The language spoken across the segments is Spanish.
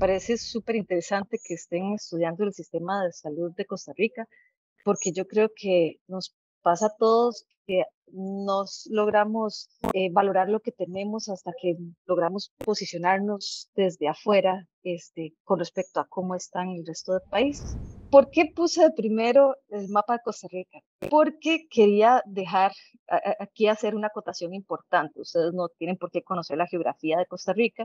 parece súper interesante que estén estudiando el sistema de salud de Costa Rica, porque yo creo que nos pasa a todos que nos logramos eh, valorar lo que tenemos hasta que logramos posicionarnos desde afuera este, con respecto a cómo está en el resto del país. ¿Por qué puse primero el mapa de Costa Rica? Porque quería dejar aquí hacer una acotación importante. Ustedes no tienen por qué conocer la geografía de Costa Rica,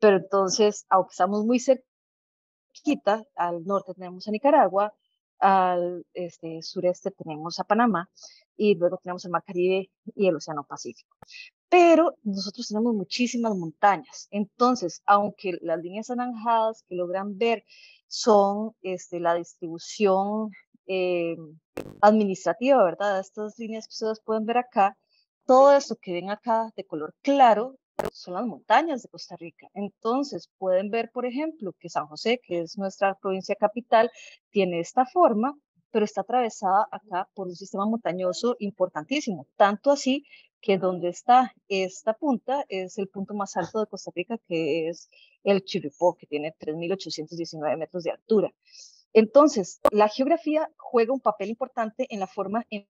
pero entonces, aunque estamos muy cerquita, al norte tenemos a Nicaragua, al este, sureste tenemos a Panamá y luego tenemos el Mar Caribe y el Océano Pacífico. Pero nosotros tenemos muchísimas montañas. Entonces, aunque las líneas anaranjadas que logran ver son este, la distribución eh, administrativa, ¿verdad? Estas líneas que ustedes pueden ver acá, todo esto que ven acá de color claro son las montañas de Costa Rica. Entonces, pueden ver, por ejemplo, que San José, que es nuestra provincia capital, tiene esta forma, pero está atravesada acá por un sistema montañoso importantísimo, tanto así que donde está esta punta es el punto más alto de Costa Rica, que es el Chirripó, que tiene 3.819 metros de altura. Entonces, la geografía juega un papel importante en la forma en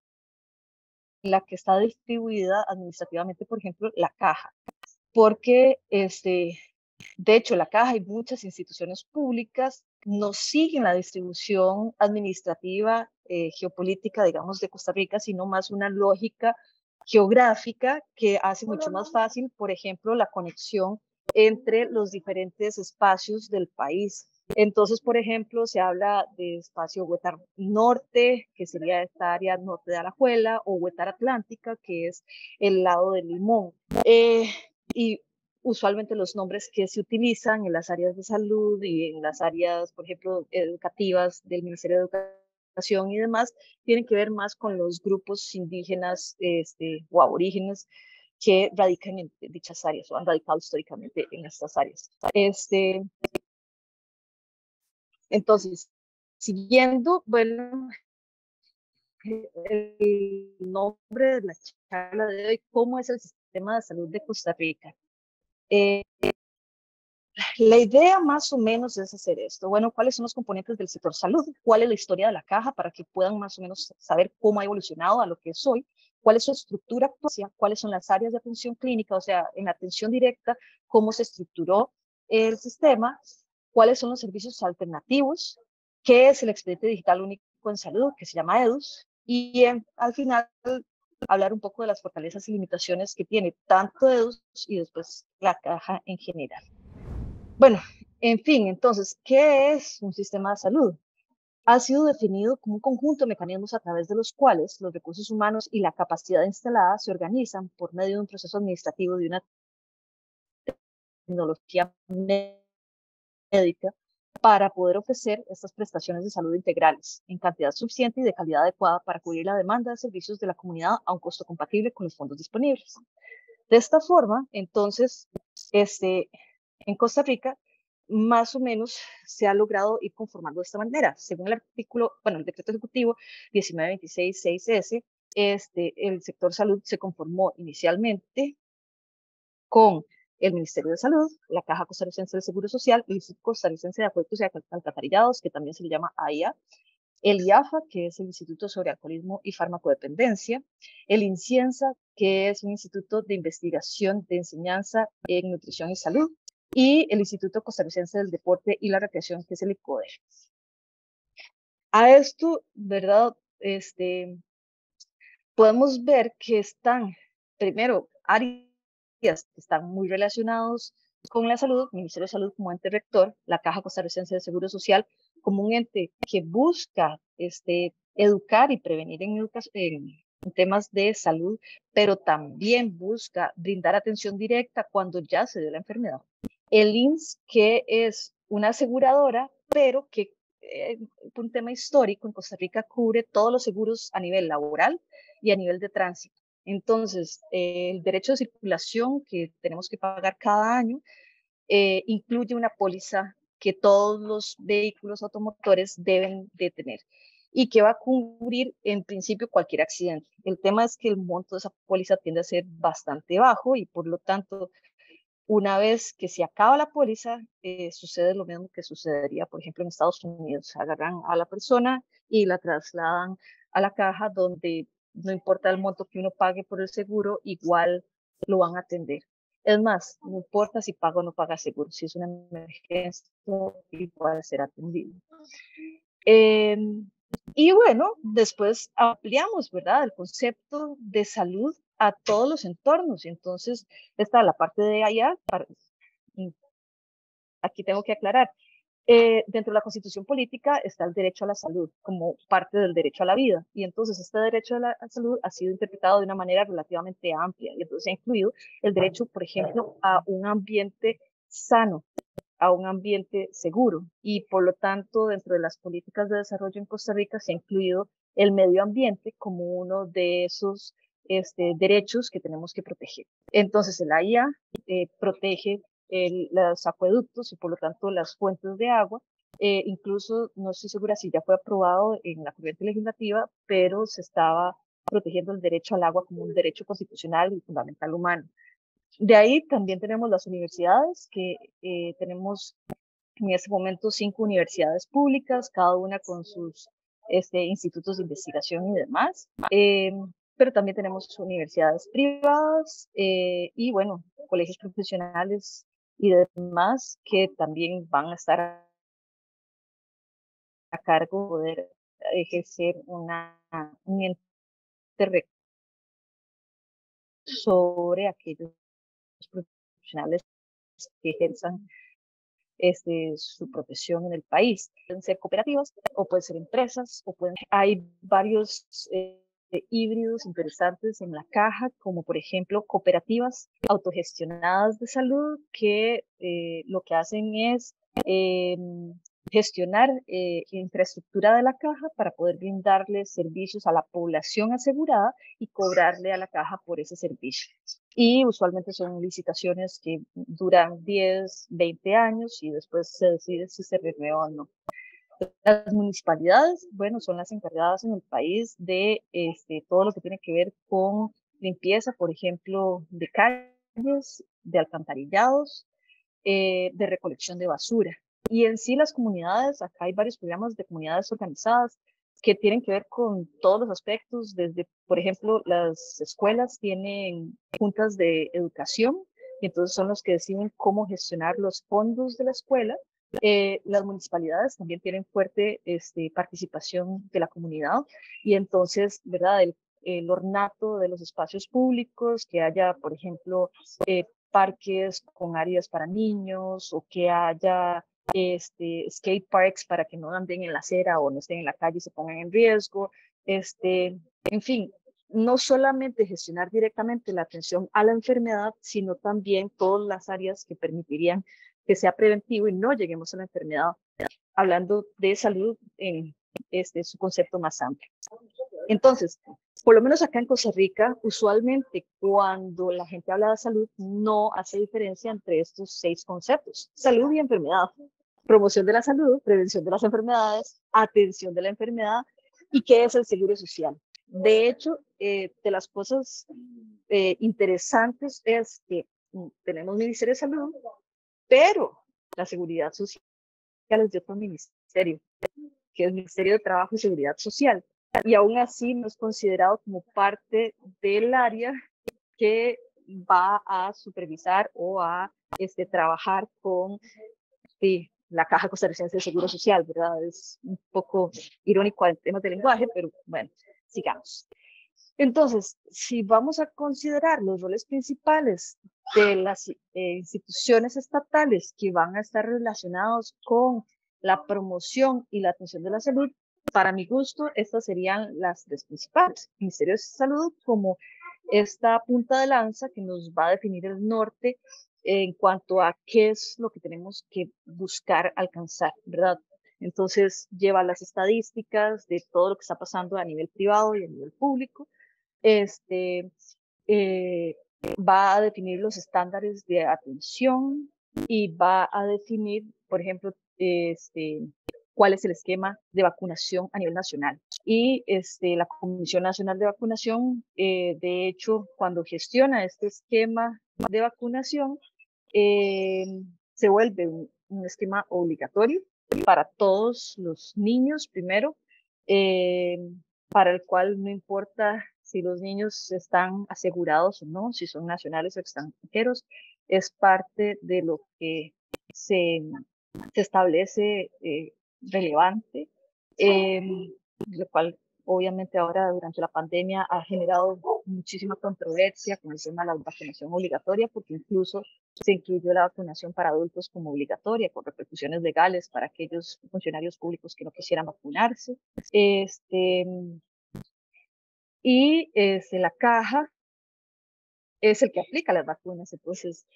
la que está distribuida administrativamente, por ejemplo, la caja porque este, de hecho la caja y muchas instituciones públicas no siguen la distribución administrativa eh, geopolítica, digamos, de Costa Rica, sino más una lógica geográfica que hace mucho más fácil, por ejemplo, la conexión entre los diferentes espacios del país. Entonces, por ejemplo, se habla de espacio Huetar Norte, que sería esta área norte de Alajuela, o Huetar Atlántica, que es el lado del Limón. Eh, y usualmente los nombres que se utilizan en las áreas de salud y en las áreas, por ejemplo, educativas del Ministerio de Educación y demás, tienen que ver más con los grupos indígenas este, o aborígenes que radican en dichas áreas o han radicado históricamente en estas áreas. Este, entonces, siguiendo, bueno, el nombre de la charla de hoy, ¿cómo es el sistema? Sistema de salud de Costa Rica. Eh, la idea más o menos es hacer esto. Bueno, ¿cuáles son los componentes del sector salud? ¿Cuál es la historia de la caja para que puedan más o menos saber cómo ha evolucionado a lo que es hoy? ¿Cuál es su estructura ¿Cuáles son las áreas de atención clínica? O sea, en atención directa, ¿cómo se estructuró el sistema? ¿Cuáles son los servicios alternativos? ¿Qué es el expediente digital único en salud, que se llama EDUS? Y al final, hablar un poco de las fortalezas y limitaciones que tiene tanto EDUS y después la caja en general. Bueno, en fin, entonces, ¿qué es un sistema de salud? Ha sido definido como un conjunto de mecanismos a través de los cuales los recursos humanos y la capacidad instalada se organizan por medio de un proceso administrativo de una tecnología médica para poder ofrecer estas prestaciones de salud integrales en cantidad suficiente y de calidad adecuada para cubrir la demanda de servicios de la comunidad a un costo compatible con los fondos disponibles. De esta forma, entonces, este, en Costa Rica, más o menos se ha logrado ir conformando de esta manera. Según el artículo, bueno, el decreto ejecutivo 1926-6S, este, el sector salud se conformó inicialmente con el Ministerio de Salud, la Caja Costarricense del Seguro Social, el Instituto Costarricense de Acueductos y Alcantarillados, que también se le llama AIA, el IAFA, que es el Instituto sobre Alcoholismo y Farmacodependencia, el INCIENSA, que es un instituto de investigación de enseñanza en nutrición y salud, y el Instituto Costarricense del Deporte y la Recreación, que es el ICODER. A esto, ¿verdad? Este, podemos ver que están, primero, áreas están muy relacionados con la salud, Ministerio de Salud como ente rector, la Caja Costarricense de Seguro Social como un ente que busca este, educar y prevenir en, temas de salud, pero también busca brindar atención directa cuando ya se dio la enfermedad. El INS, que es una aseguradora, pero que eh, un tema histórico en Costa Rica cubre todos los seguros a nivel laboral y a nivel de tránsito. Entonces, el derecho de circulación que tenemos que pagar cada año eh, incluye una póliza que todos los vehículos automotores deben de tener y que va a cubrir en principio cualquier accidente. El tema es que el monto de esa póliza tiende a ser bastante bajo y por lo tanto una vez que se acaba la póliza, eh, sucede lo mismo que sucedería, por ejemplo, en Estados Unidos. Agarran a la persona y la trasladan a la caja donde no importa el monto que uno pague por el seguro, igual lo van a atender. Es más, no importa si paga o no paga seguro, si es una emergencia, igual ser atendido. Em, y bueno, después ampliamos, ¿verdad? El concepto de salud a todos los entornos. Entonces, está la parte de allá. aquí tengo que aclarar. Eh, dentro de la constitución política está el derecho a la salud como parte del derecho a la vida. Y entonces este derecho a la salud ha sido interpretado de una manera relativamente amplia. Y entonces ha incluido el derecho, por ejemplo, a un ambiente sano, a un ambiente seguro. Y por lo tanto, dentro de las políticas de desarrollo en Costa Rica se ha incluido el medio ambiente como uno de esos este, derechos que tenemos que proteger. Entonces, el AIA eh, protege los acueductos y por lo tanto las fuentes de agua. Eh, incluso no estoy segura si ya fue aprobado en la corriente legislativa, pero se estaba protegiendo el derecho al agua como un derecho constitucional y fundamental humano. De ahí también tenemos las universidades, que eh, tenemos en este momento cinco universidades públicas, cada una con sus este, institutos de investigación y demás. Eh, pero también tenemos universidades privadas eh, y, bueno, colegios profesionales y demás que también van a estar a cargo de poder ejercer una, un ente sobre aquellos profesionales que ejerzan este, su protección en el país. Pueden ser cooperativas o pueden ser empresas o pueden, hay varios eh, híbridos interesantes en la caja, como por ejemplo cooperativas autogestionadas de salud que eh, lo que hacen es eh, gestionar eh, infraestructura de la caja para poder brindarle servicios a la población asegurada y cobrarle a la caja por ese servicio. Y usualmente son licitaciones que duran 10, 20 años y después se decide si se renueva o no. Las municipalidades, bueno, son las encargadas en el país de este, todo lo que tiene que ver con limpieza, por ejemplo, de calles, de alcantarillados, eh, de recolección de basura. Y en sí las comunidades, acá hay varios programas de comunidades organizadas que tienen que ver con todos los aspectos, desde, por ejemplo, las escuelas tienen juntas de educación, y entonces son los que deciden cómo gestionar los fondos de la escuela eh, las municipalidades también tienen fuerte este, participación de la comunidad y entonces, ¿verdad? El, ornato de los espacios públicos, que haya, por ejemplo, eh, parques con áreas para niños o que haya este, skate parks para que no anden en la acera o no estén en la calle y se pongan en riesgo. Este, en fin, no solamente gestionar directamente la atención a la enfermedad, sino también todas las áreas que permitirían que sea preventivo y no lleguemos a la enfermedad, hablando de salud en este, su concepto más amplio. Entonces, por lo menos acá en Costa Rica, usualmente cuando la gente habla de salud, no hace diferencia entre estos seis conceptos, salud y enfermedad, promoción de la salud, prevención de las enfermedades, atención de la enfermedad y qué es el seguro social. De hecho, eh, de las cosas eh, interesantes es que mm, tenemos Ministerio de Salud, pero la seguridad social es de otro ministerio, que es el Ministerio de Trabajo y Seguridad Social. Y aún así no es considerado como parte del área que va a supervisar o a este, trabajar con sí, la Caja Costarricense de Seguro Social, ¿verdad? Es un poco irónico en temas de lenguaje, pero bueno, sigamos. Entonces, si vamos a considerar los roles principales de las eh, instituciones estatales que van a estar relacionados con la promoción y la atención de la salud, para mi gusto, estas serían las tres principales. Ministerio de Salud como esta punta de lanza que nos va a definir el norte en cuanto a qué es lo que tenemos que buscar alcanzar, ¿verdad? Entonces lleva las estadísticas de todo lo que está pasando a nivel privado y a nivel público, este, eh, va a definir los estándares de atención y va a definir, por ejemplo, este, cuál es el esquema de vacunación a nivel nacional. Y este, la Comisión Nacional de Vacunación, eh, de hecho, cuando gestiona este esquema de vacunación, eh, se vuelve un, esquema obligatorio para todos los niños primero, para el cual no importa si los niños están asegurados o no, si son nacionales o extranjeros, es parte de lo que se, se establece eh, relevante, eh, lo cual obviamente ahora durante la pandemia ha generado muchísima controversia con el tema de la vacunación obligatoria, porque incluso se incluyó la vacunación para adultos como obligatoria, con repercusiones legales para aquellos funcionarios públicos que no quisieran vacunarse. Este, y este, la caja es el que aplica las vacunas, entonces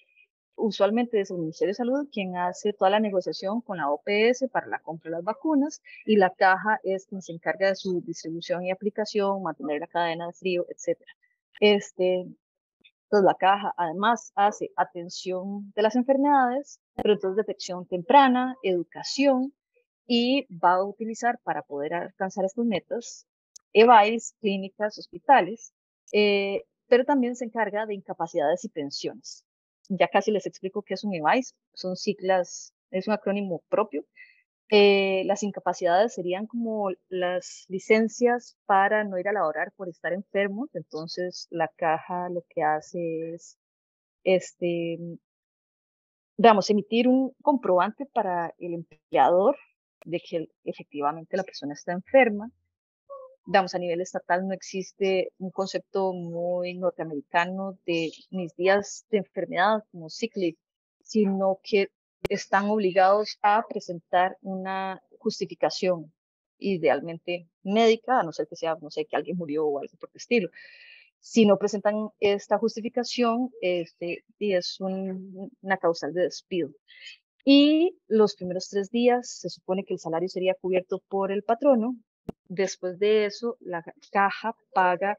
usualmente es el Ministerio de Salud quien hace toda la negociación con la OPS para la compra de las vacunas y la caja es quien se encarga de su distribución y aplicación, mantener la cadena de frío, etc. Este, entonces la caja además hace atención de las enfermedades, pero entonces detección temprana, educación y va a utilizar para poder alcanzar estas metas EVAIS, clínicas, hospitales, eh, pero también se encarga de incapacidades y pensiones ya casi les explico qué es un EVAIS, son siglas, es un acrónimo propio. Eh, las incapacidades serían como las licencias para no ir a laborar por estar enfermos, entonces la caja lo que hace es, este, vamos, emitir un comprobante para el empleador de que efectivamente la persona está enferma, Damos a nivel estatal no existe un concepto muy norteamericano de mis días de enfermedad como sick sino que están obligados a presentar una justificación, idealmente médica, a no ser que sea, no sé, que alguien murió o algo por el estilo. Si no presentan esta justificación, este, es una causal de despido. Y los primeros tres días se supone que el salario sería cubierto por el patrono Después de eso, la caja paga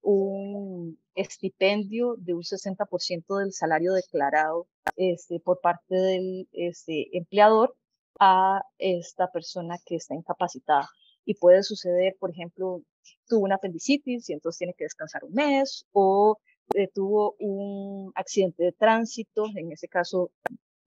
un estipendio de un 60% del salario declarado este, por parte del este, empleador a esta persona que está incapacitada. Y puede suceder, por ejemplo, tuvo una apendicitis y entonces tiene que descansar un mes o eh, tuvo un accidente de tránsito, en ese caso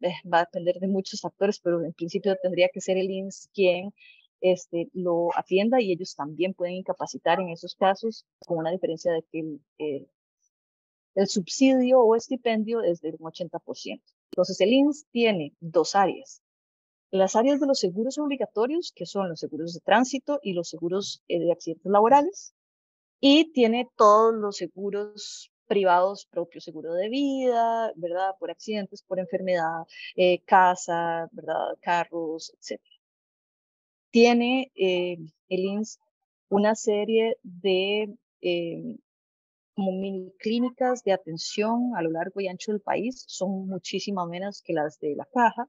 eh, va a depender de muchos factores, pero en principio tendría que ser el INS quien este, lo atienda y ellos también pueden incapacitar en esos casos, con una diferencia de que el, el subsidio o estipendio es del 80%. Entonces, el INS tiene dos áreas. Las áreas de los seguros obligatorios, que son los seguros de tránsito y los seguros eh, de accidentes laborales, y tiene todos los seguros privados propios, seguro de vida, ¿verdad? Por accidentes, por enfermedad, eh, casa, ¿verdad? Carros, etc tiene eh, el INS una serie de eh, como mini clínicas de atención a lo largo y ancho del país, son muchísimas menos que las de la caja,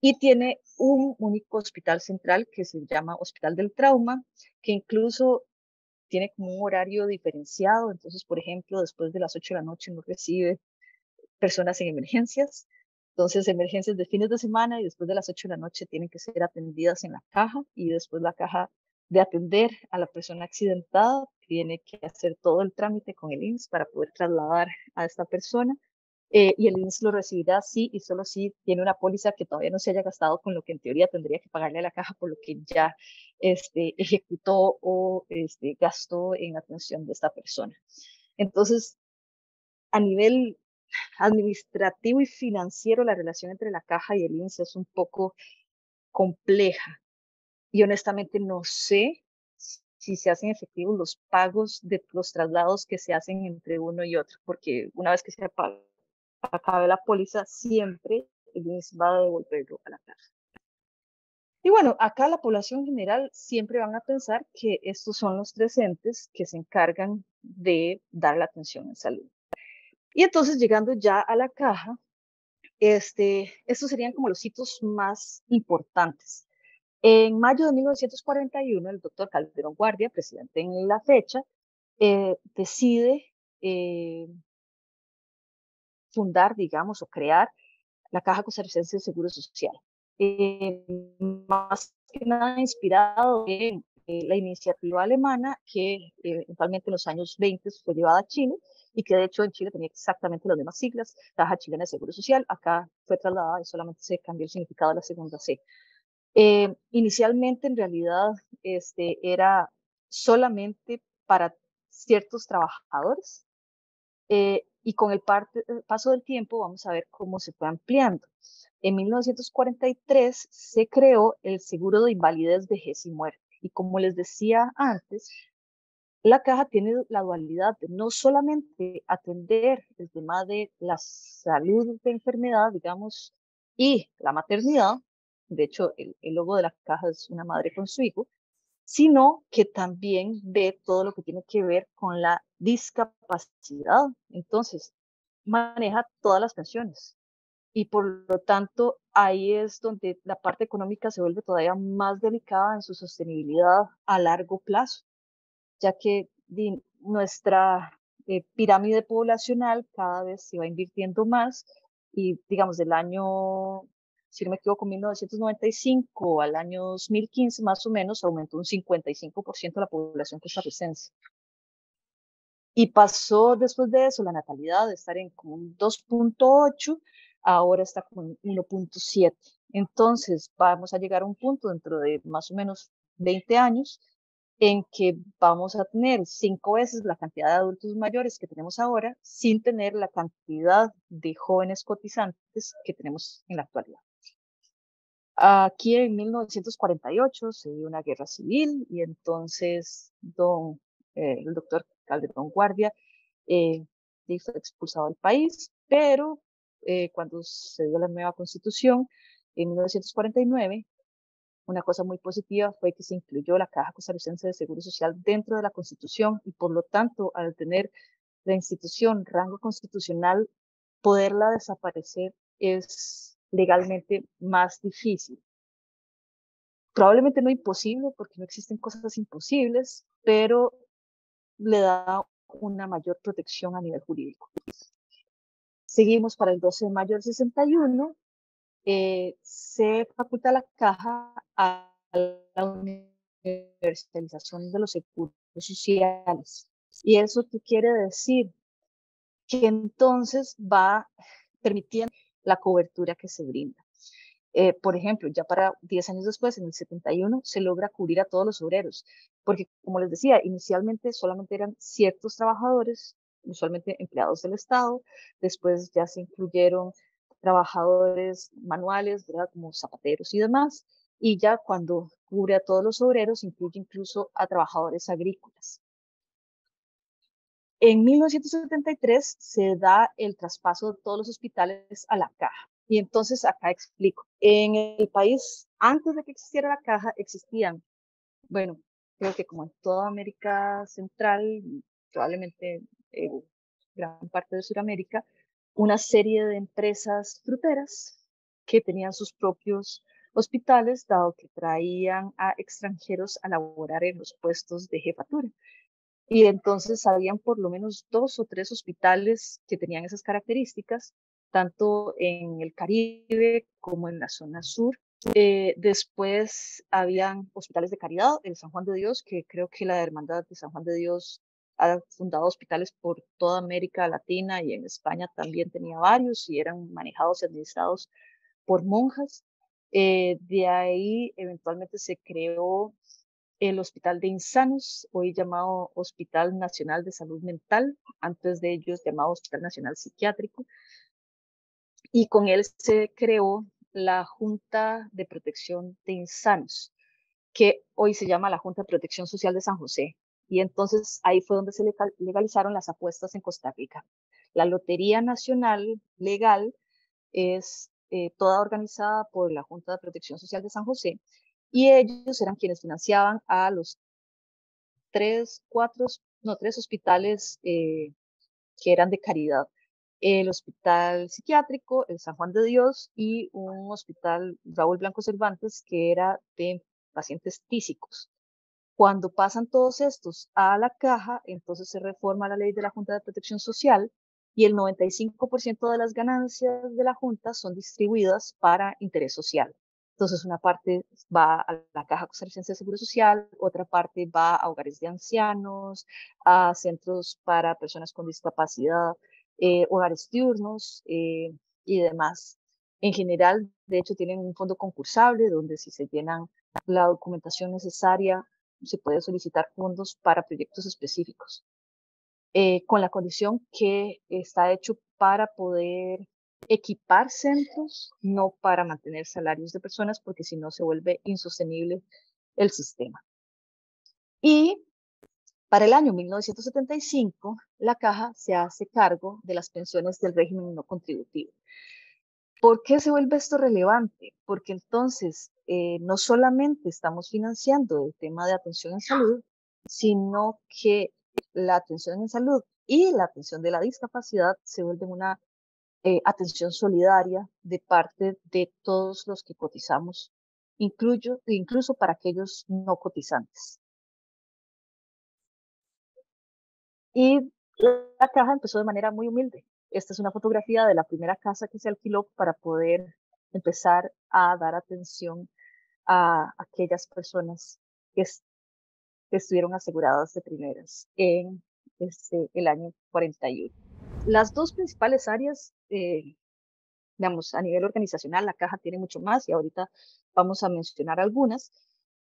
y tiene un único hospital central que se llama Hospital del Trauma, que incluso tiene como un horario diferenciado, entonces, por ejemplo, después de las 8 de la noche no recibe personas en emergencias, entonces, emergencias de fines de semana y después de las 8 de la noche tienen que ser atendidas en la caja y después la caja de atender a la persona accidentada tiene que hacer todo el trámite con el INS para poder trasladar a esta persona. Eh, y el INS lo recibirá sí y solo si tiene una póliza que todavía no se haya gastado con lo que en teoría tendría que pagarle a la caja por lo que ya este, ejecutó o este, gastó en atención de esta persona. Entonces, a nivel administrativo y financiero, la relación entre la caja y el INSS es un poco compleja. Y honestamente no sé si se hacen efectivos los pagos de los traslados que se hacen entre uno y otro, porque una vez que se acabe la póliza, siempre el INSS va a devolverlo a la caja. Y bueno, acá la población general siempre van a pensar que estos son los tres entes que se encargan de dar la atención en salud. Y entonces llegando ya a la caja, este, estos serían como los hitos más importantes. En mayo de 1941, el doctor Calderón Guardia, presidente en la fecha, eh, decide eh, fundar, digamos, o crear la Caja Costarricense de Seguro Social. Eh, más que nada inspirado en la iniciativa alemana que eh, eventualmente en los años 20 fue llevada a Chile y que de hecho en Chile tenía exactamente las mismas siglas, Caja Chilena de Seguro Social, acá fue trasladada y solamente se cambió el significado de la segunda C. Eh, inicialmente, en realidad, este, era solamente para ciertos trabajadores eh, y con el, el paso del tiempo vamos a ver cómo se fue ampliando. En 1943 se creó el seguro de invalidez, vejez y muerte. Y como les decía antes, la caja tiene la dualidad de no solamente atender el tema de la salud de enfermedad, digamos, y la maternidad, de hecho el, logo de la caja es una madre con su hijo, sino que también ve todo lo que tiene que ver con la discapacidad. Entonces, maneja todas las pensiones. Y por lo tanto, ahí es donde la parte económica se vuelve todavía más delicada en su sostenibilidad a largo plazo ya que nuestra eh, pirámide poblacional cada vez se va invirtiendo más y digamos del año, si no me equivoco, 1995 al año 2015 más o menos aumentó un 55% la población costarricense. Y pasó después de eso la natalidad de estar en como un 2.8, ahora está como en 1.7. Entonces vamos a llegar a un punto dentro de más o menos 20 años en que vamos a tener cinco veces la cantidad de adultos mayores que tenemos ahora sin tener la cantidad de jóvenes cotizantes que tenemos en la actualidad. Aquí en 1948 se dio una guerra civil y entonces don, eh, el doctor Calderón Guardia eh, fue expulsado del país, pero eh, cuando se dio la nueva constitución en 1949, una cosa muy positiva fue que se incluyó la Caja Costarricense de Seguro Social dentro de la Constitución y por lo tanto, al tener la institución rango constitucional, poderla desaparecer es legalmente más difícil. Probablemente no imposible porque no existen cosas imposibles, pero le da una mayor protección a nivel jurídico. Seguimos para el 12 de mayo del 61 eh, se faculta la caja a la universalización de los seguros sociales. ¿Y eso qué quiere decir? Que entonces va permitiendo la cobertura que se brinda. Eh, por ejemplo, ya para 10 años después, en el 71, se logra cubrir a todos los obreros, porque como les decía, inicialmente solamente eran ciertos trabajadores, usualmente empleados del Estado, después ya se incluyeron trabajadores manuales, como zapateros y demás, y ya cuando cubre a todos los obreros, incluye incluso a trabajadores agrícolas. En 1973 se da el traspaso de todos los hospitales a la caja. Y entonces acá explico. En el país, antes de que existiera la caja, existían, bueno, creo que como en toda América Central, probablemente en gran parte de Sudamérica, una serie de empresas fruteras que tenían sus propios hospitales, dado que traían a extranjeros a laborar en los puestos de jefatura. Y entonces habían por lo menos dos o tres hospitales que tenían esas características, tanto en el Caribe como en la zona sur. Eh, después habían hospitales de caridad, el San Juan de Dios, que creo que la Hermandad de San Juan de Dios ha fundado hospitales por toda América Latina y en España también tenía varios y eran manejados y administrados por monjas. Eh, de ahí eventualmente se creó el Hospital de Insanos, hoy llamado Hospital Nacional de Salud Mental, antes de ellos llamado Hospital Nacional Psiquiátrico. Y con él se creó la Junta de Protección de Insanos, que hoy se llama la Junta de Protección Social de San José. Y entonces ahí fue donde se legalizaron las apuestas en Costa Rica. La Lotería Nacional Legal es eh, toda organizada por la Junta de Protección Social de San José y ellos eran quienes financiaban a los tres, cuatro, no, tres hospitales eh, que eran de caridad. El hospital psiquiátrico, el San Juan de Dios y un hospital Raúl Blanco Cervantes que era de pacientes físicos. Cuando pasan todos estos a la caja, entonces se reforma la ley de la Junta de Protección Social y el 95% de las ganancias de la Junta son distribuidas para interés social. Entonces, una parte va a la Caja Costarricense de Seguro Social, otra parte va a hogares de ancianos, a centros para personas con discapacidad, eh, hogares diurnos eh, y demás. En general, de hecho, tienen un fondo concursable donde si se llenan la documentación necesaria, se puede solicitar fondos para proyectos específicos, eh, con la condición que está hecho para poder equipar centros, no para mantener salarios de personas, porque si no se vuelve insostenible el sistema. Y para el año 1975, la caja se hace cargo de las pensiones del régimen no contributivo. ¿Por qué se vuelve esto relevante? Porque entonces eh, no solamente estamos financiando el tema de atención en salud, sino que la atención en salud y la atención de la discapacidad se vuelven una eh, atención solidaria de parte de todos los que cotizamos, incluyo, incluso para aquellos no cotizantes. Y la caja empezó de manera muy humilde. Esta es una fotografía de la primera casa que se alquiló para poder empezar a dar atención a aquellas personas que, estuvieron aseguradas de primeras en este, el año 41. Las dos principales áreas eh, digamos, a nivel organizacional, la caja tiene mucho más y ahorita vamos a mencionar algunas,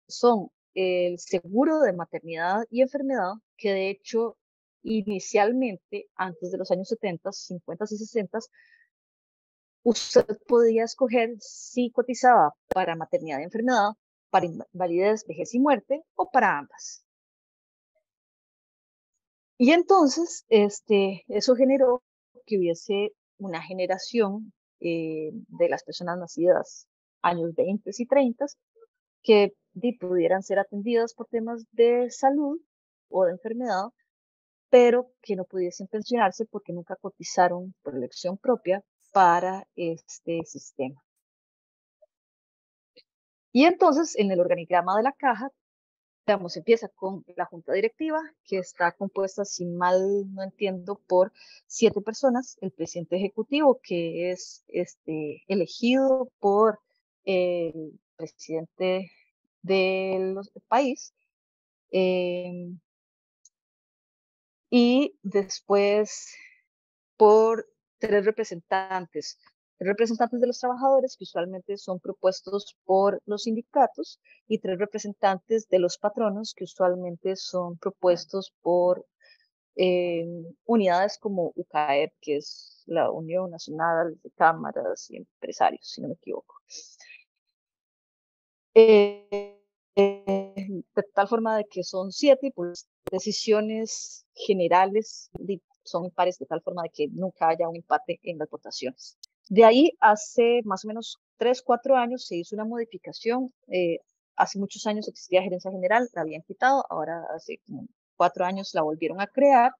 son el seguro de maternidad y enfermedad, que de hecho inicialmente, antes de los años 70, 50 y 60, usted podía escoger si cotizaba para maternidad y enfermedad, para invalidez, vejez y muerte o para ambas. Y entonces, este, eso generó que hubiese una generación eh, de las personas nacidas años 20 y 30 que pudieran ser atendidas por temas de salud o de enfermedad, pero que no pudiesen pensionarse porque nunca cotizaron por elección propia para este sistema. Y entonces, en el organigrama de la caja digamos, empieza con la junta directiva, que está compuesta, si mal no entiendo, por siete personas, el presidente ejecutivo, que es este, elegido por el presidente del país, em, y después por tres representantes representantes de los trabajadores, que usualmente son propuestos por los sindicatos, y tres representantes de los patronos, que usualmente son propuestos por eh, unidades como UCAEP, que es la Unión Nacional de Cámaras y Empresarios, si no me equivoco. Eh, de tal forma de que son siete, pues decisiones generales son pares de tal forma de que nunca haya un empate en las votaciones. De ahí, hace más o menos tres, cuatro años, se hizo una modificación. Eh, hace muchos años existía gerencia general, la habían quitado, ahora hace como cuatro años la volvieron a crear.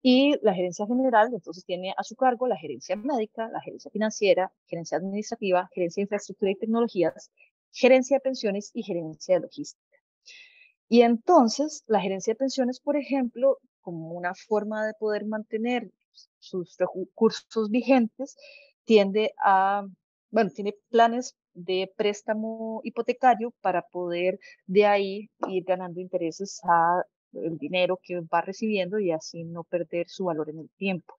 Y la gerencia general entonces tiene a su cargo la gerencia médica, la gerencia financiera, gerencia administrativa, gerencia de infraestructura y tecnologías, gerencia de pensiones y gerencia de logística. Y entonces la gerencia de pensiones, por ejemplo, como una forma de poder mantener sus recursos vigentes, tiende a, bueno, tiene planes de préstamo hipotecario para poder de ahí ir ganando intereses a el dinero que va recibiendo y así no perder su valor en el tiempo.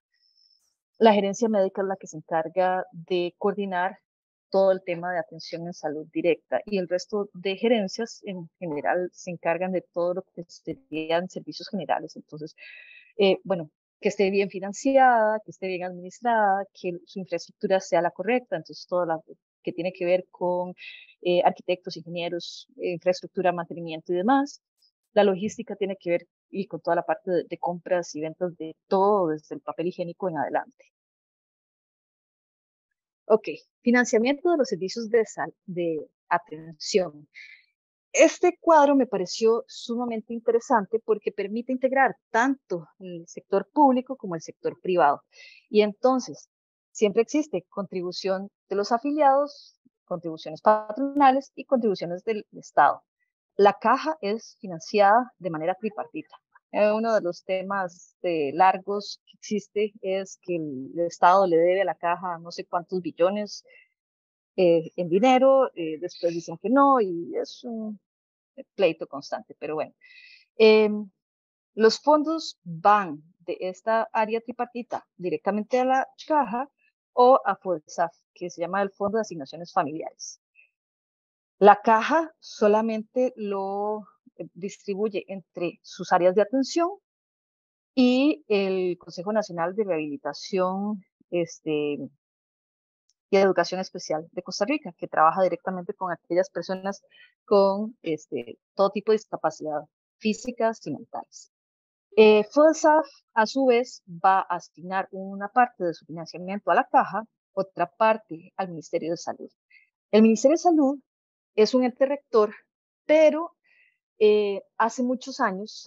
La gerencia médica es la que se encarga de coordinar todo el tema de atención en salud directa y el resto de gerencias en general se encargan de todo lo que serían servicios generales. Entonces, eh, bueno, que esté bien financiada, que esté bien administrada, que su infraestructura sea la correcta, entonces todo lo que tiene que ver con eh, arquitectos, ingenieros, infraestructura, mantenimiento y demás. La logística tiene que ver y con toda la parte de, compras y ventas de todo, desde el papel higiénico en adelante. Ok, financiamiento de los servicios de, de atención. Este cuadro me pareció sumamente interesante porque permite integrar tanto el sector público como el sector privado. Y entonces, siempre existe contribución de los afiliados, contribuciones patronales y contribuciones del Estado. La caja es financiada de manera tripartita. Eh, uno de los temas largos que existe es que el Estado le debe a la caja no sé cuántos billones eh, en dinero, eh, después dicen que no y es un pleito constante, pero bueno. Em, los fondos van de esta área tripartita directamente a la caja o a FODESAF, que se llama el Fondo de Asignaciones Familiares. La caja solamente lo eh, distribuye entre sus áreas de atención y el Consejo Nacional de Rehabilitación este, y Educación Especial de Costa Rica, que trabaja directamente con aquellas personas con este, todo tipo de discapacidad físicas y mentales. Eh, a su vez, va a asignar una parte de su financiamiento a la caja, otra parte al Ministerio de Salud. El Ministerio de Salud es un ente rector, pero eh, hace muchos años,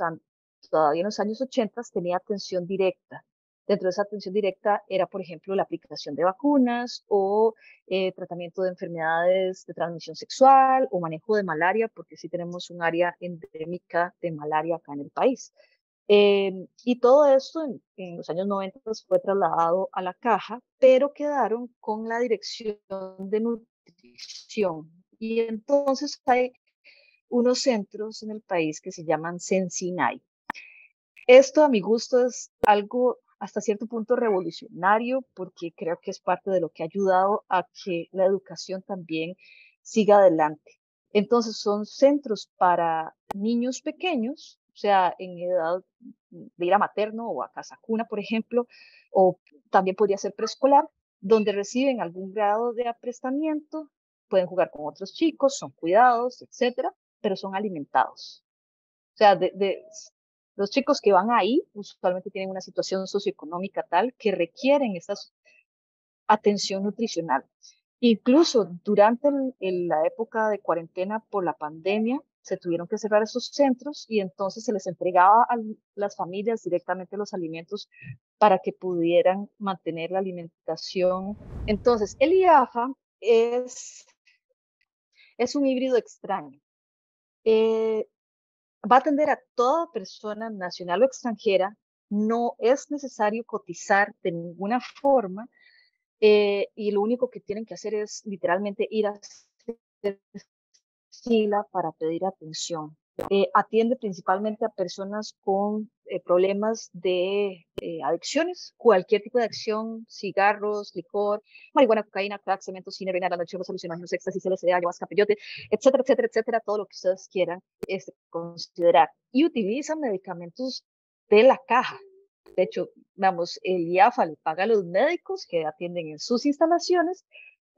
todavía en los años 80, tenía atención directa. Dentro de esa atención directa era, por ejemplo, la aplicación de vacunas o eh, tratamiento de enfermedades de transmisión sexual o manejo de malaria, porque sí tenemos un área endémica de malaria acá en el país. Em, y todo esto en, los años 90 fue trasladado a la caja, pero quedaron con la dirección de nutrición. Y entonces hay unos centros en el país que se llaman Sensinay. Esto a mi gusto es algo hasta cierto punto revolucionario porque creo que es parte de lo que ha ayudado a que la educación también siga adelante. Entonces son centros para niños pequeños, o sea, en edad de ir a materno o a casa cuna, por ejemplo, o también podría ser preescolar, donde reciben algún grado de aprestamiento, pueden jugar con otros chicos, son cuidados, etcétera, pero son alimentados. O sea, de, los chicos que van ahí usualmente tienen una situación socioeconómica tal que requieren esta atención nutricional. Incluso durante la época de cuarentena por la pandemia, se tuvieron que cerrar esos centros y entonces se les entregaba a las familias directamente los alimentos para que pudieran mantener la alimentación. Entonces, el IAFA es, es un híbrido extraño. Eh, va a atender a toda persona nacional o extranjera, no es necesario cotizar de ninguna forma eh, y lo único que tienen que hacer es literalmente ir a hacer fila para pedir atención. Eh, atiende principalmente a personas con eh, problemas de adicciones, cualquier tipo de adicción, cigarros, licor, marihuana, cocaína, crack, cemento, cine, renal, anochivos, alucinógenos, éxtasis, LSD, ayahuasca, peyote, etcétera, etcétera, etcétera, todo lo que ustedes quieran este, considerar. Y utilizan medicamentos de la caja. De hecho, vamos, el IAFA le paga a los médicos que atienden en sus instalaciones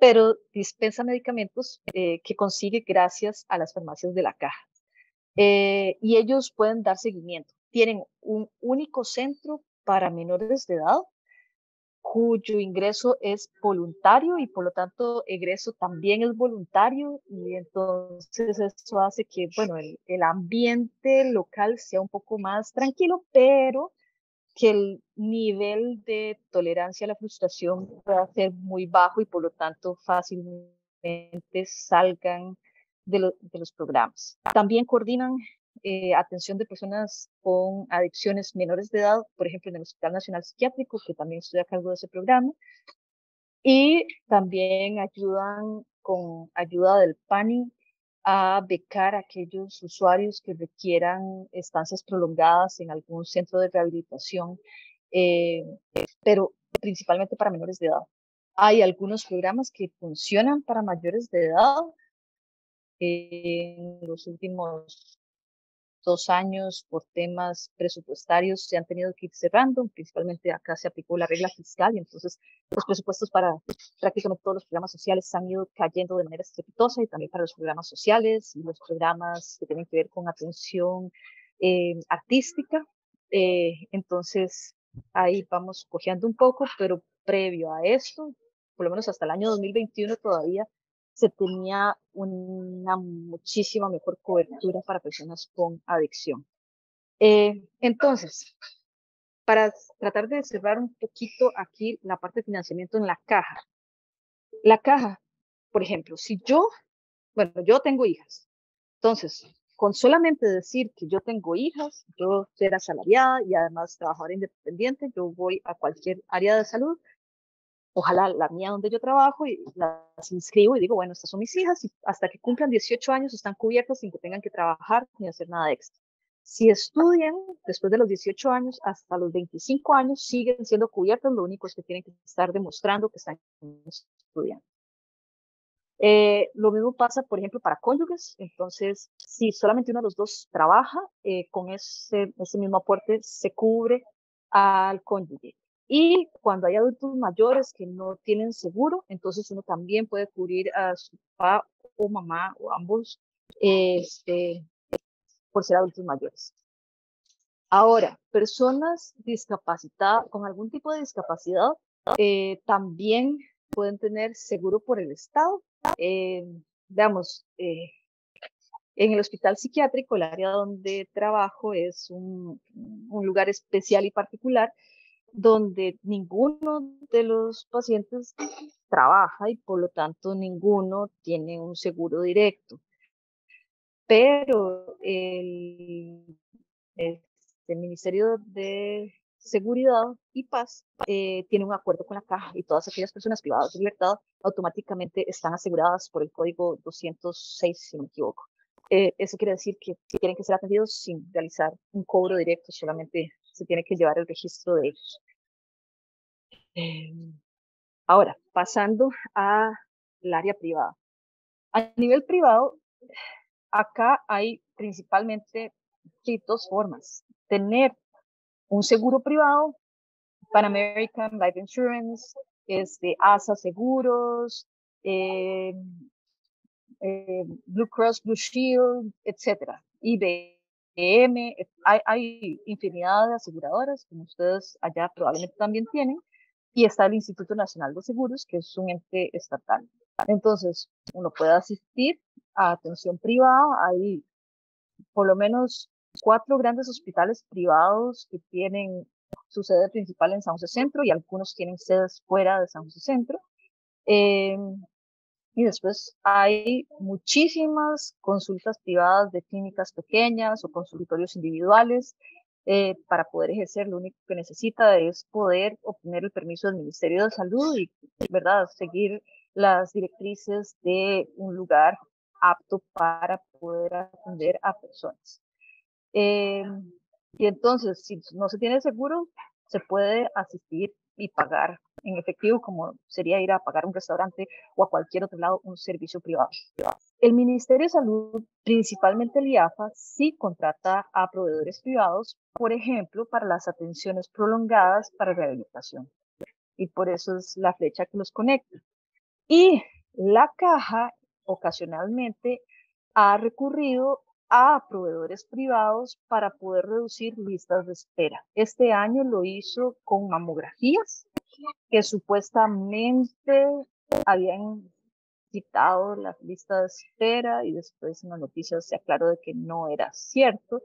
pero dispensa medicamentos eh, que consigue gracias a las farmacias de la caja. Eh, y ellos pueden dar seguimiento. Tienen un único centro para menores de edad cuyo ingreso es voluntario y por lo tanto egreso también es voluntario y entonces eso hace que, bueno, el, ambiente local sea un poco más tranquilo, pero que el nivel de tolerancia a la frustración pueda ser muy bajo y por lo tanto fácilmente salgan de, los programas. También coordinan eh, atención de personas con adicciones menores de edad, por ejemplo, en el Hospital Nacional Psiquiátrico, que también estoy a cargo de ese programa. Y también ayudan con ayuda del PANI a becar a aquellos usuarios que requieran estancias prolongadas en algún centro de rehabilitación, eh, pero principalmente para menores de edad. Hay algunos programas que funcionan para mayores de edad. En los últimos dos años por temas presupuestarios se han tenido que ir cerrando, principalmente acá se aplicó la regla fiscal y entonces los presupuestos para prácticamente todos los programas sociales han ido cayendo de manera estrepitosa y también para los programas sociales y los programas que tienen que ver con atención eh, artística. Eh, entonces ahí vamos cojeando un poco, pero previo a esto, por lo menos hasta el año 2021 todavía se tenía una muchísima mejor cobertura para personas con adicción. Eh, entonces, para tratar de cerrar un poquito aquí la parte de financiamiento en la caja. La caja, por ejemplo, si yo, bueno, yo tengo hijas, entonces, con solamente decir que yo tengo hijas, yo ser asalariada y además trabajadora independiente, yo voy a cualquier área de salud ojalá la mía donde yo trabajo y las inscribo y digo, bueno, estas son mis hijas y hasta que cumplan 18 años están cubiertas sin que tengan que trabajar ni hacer nada extra. Si estudian después de los 18 años hasta los 25 años, siguen siendo cubiertas, lo único es que tienen que estar demostrando que están estudiando. Eh, lo mismo pasa, por ejemplo, para cónyuges. Entonces, si solamente uno de los dos trabaja, eh, con ese, ese mismo aporte se cubre al cónyuge. Y cuando hay adultos mayores que no tienen seguro, entonces uno también puede cubrir a su papá o mamá o ambos este, por ser adultos mayores. Ahora, personas discapacitadas, con algún tipo de discapacidad, eh, también pueden tener seguro por el Estado. Eh, eh, en el hospital psiquiátrico, el área donde trabajo es un, lugar especial y particular donde ninguno de los pacientes trabaja y por lo tanto ninguno tiene un seguro directo pero el, este, Ministerio de Seguridad y Paz eh, tiene un acuerdo con la caja y todas aquellas personas privadas de libertad automáticamente están aseguradas por el código 206, si no me equivoco. Eh, eso quiere decir que tienen que ser atendidos sin realizar un cobro directo, solamente se tiene que llevar el registro de ellos. Em, ahora, pasando al área privada. A nivel privado, acá hay principalmente dos formas. Tener un seguro privado, Pan American Life Insurance, este, ASA Seguros, eh, eh, Blue Cross Blue Shield, etcétera, Hay, hay infinidad de aseguradoras, como ustedes allá probablemente también tienen, y está el Instituto Nacional de Seguros, que es un ente estatal. Entonces, uno puede asistir a atención privada. Hay por lo menos cuatro grandes hospitales privados que tienen su sede principal en San José Centro y algunos tienen sedes fuera de San José Centro. Eh, y después hay muchísimas consultas privadas de clínicas pequeñas o consultorios individuales. Eh, para poder ejercer, lo único que necesita es poder obtener el permiso del Ministerio de Salud y, ¿verdad?, seguir las directrices de un lugar apto para poder atender a personas. Eh, y entonces, si no se tiene seguro, se puede asistir y pagar en efectivo, como sería ir a pagar un restaurante o a cualquier otro lado un servicio privado. El Ministerio de Salud, principalmente el IAFA, sí contrata a proveedores privados, por ejemplo, para las atenciones prolongadas para rehabilitación. Y por eso es la flecha que los conecta. Y la caja ocasionalmente ha recurrido a proveedores privados para poder reducir listas de espera. Este año lo hizo con mamografías que supuestamente habían quitado las listas de espera y después en las noticias se aclaró de que no era cierto.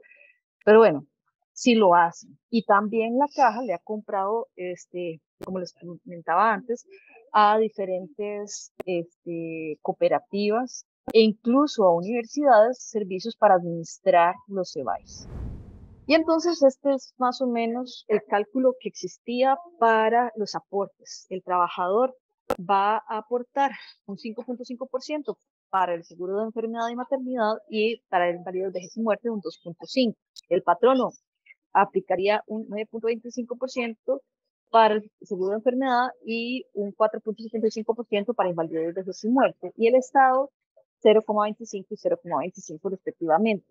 Pero bueno, sí lo hacen. Y también la caja le ha comprado, este, como les comentaba antes, a diferentes este, cooperativas e incluso a universidades servicios para administrar los EBAIS. Y entonces este es más o menos el cálculo que existía para los aportes. El trabajador va a aportar un 5.5% para el seguro de enfermedad y maternidad y para el inválido de vejez y muerte un 2.5%. El patrono aplicaría un 9.25% para el seguro de enfermedad y un 4.75% para invalidez, de y muerte. Y el Estado 0,25 y 0,25 respectivamente.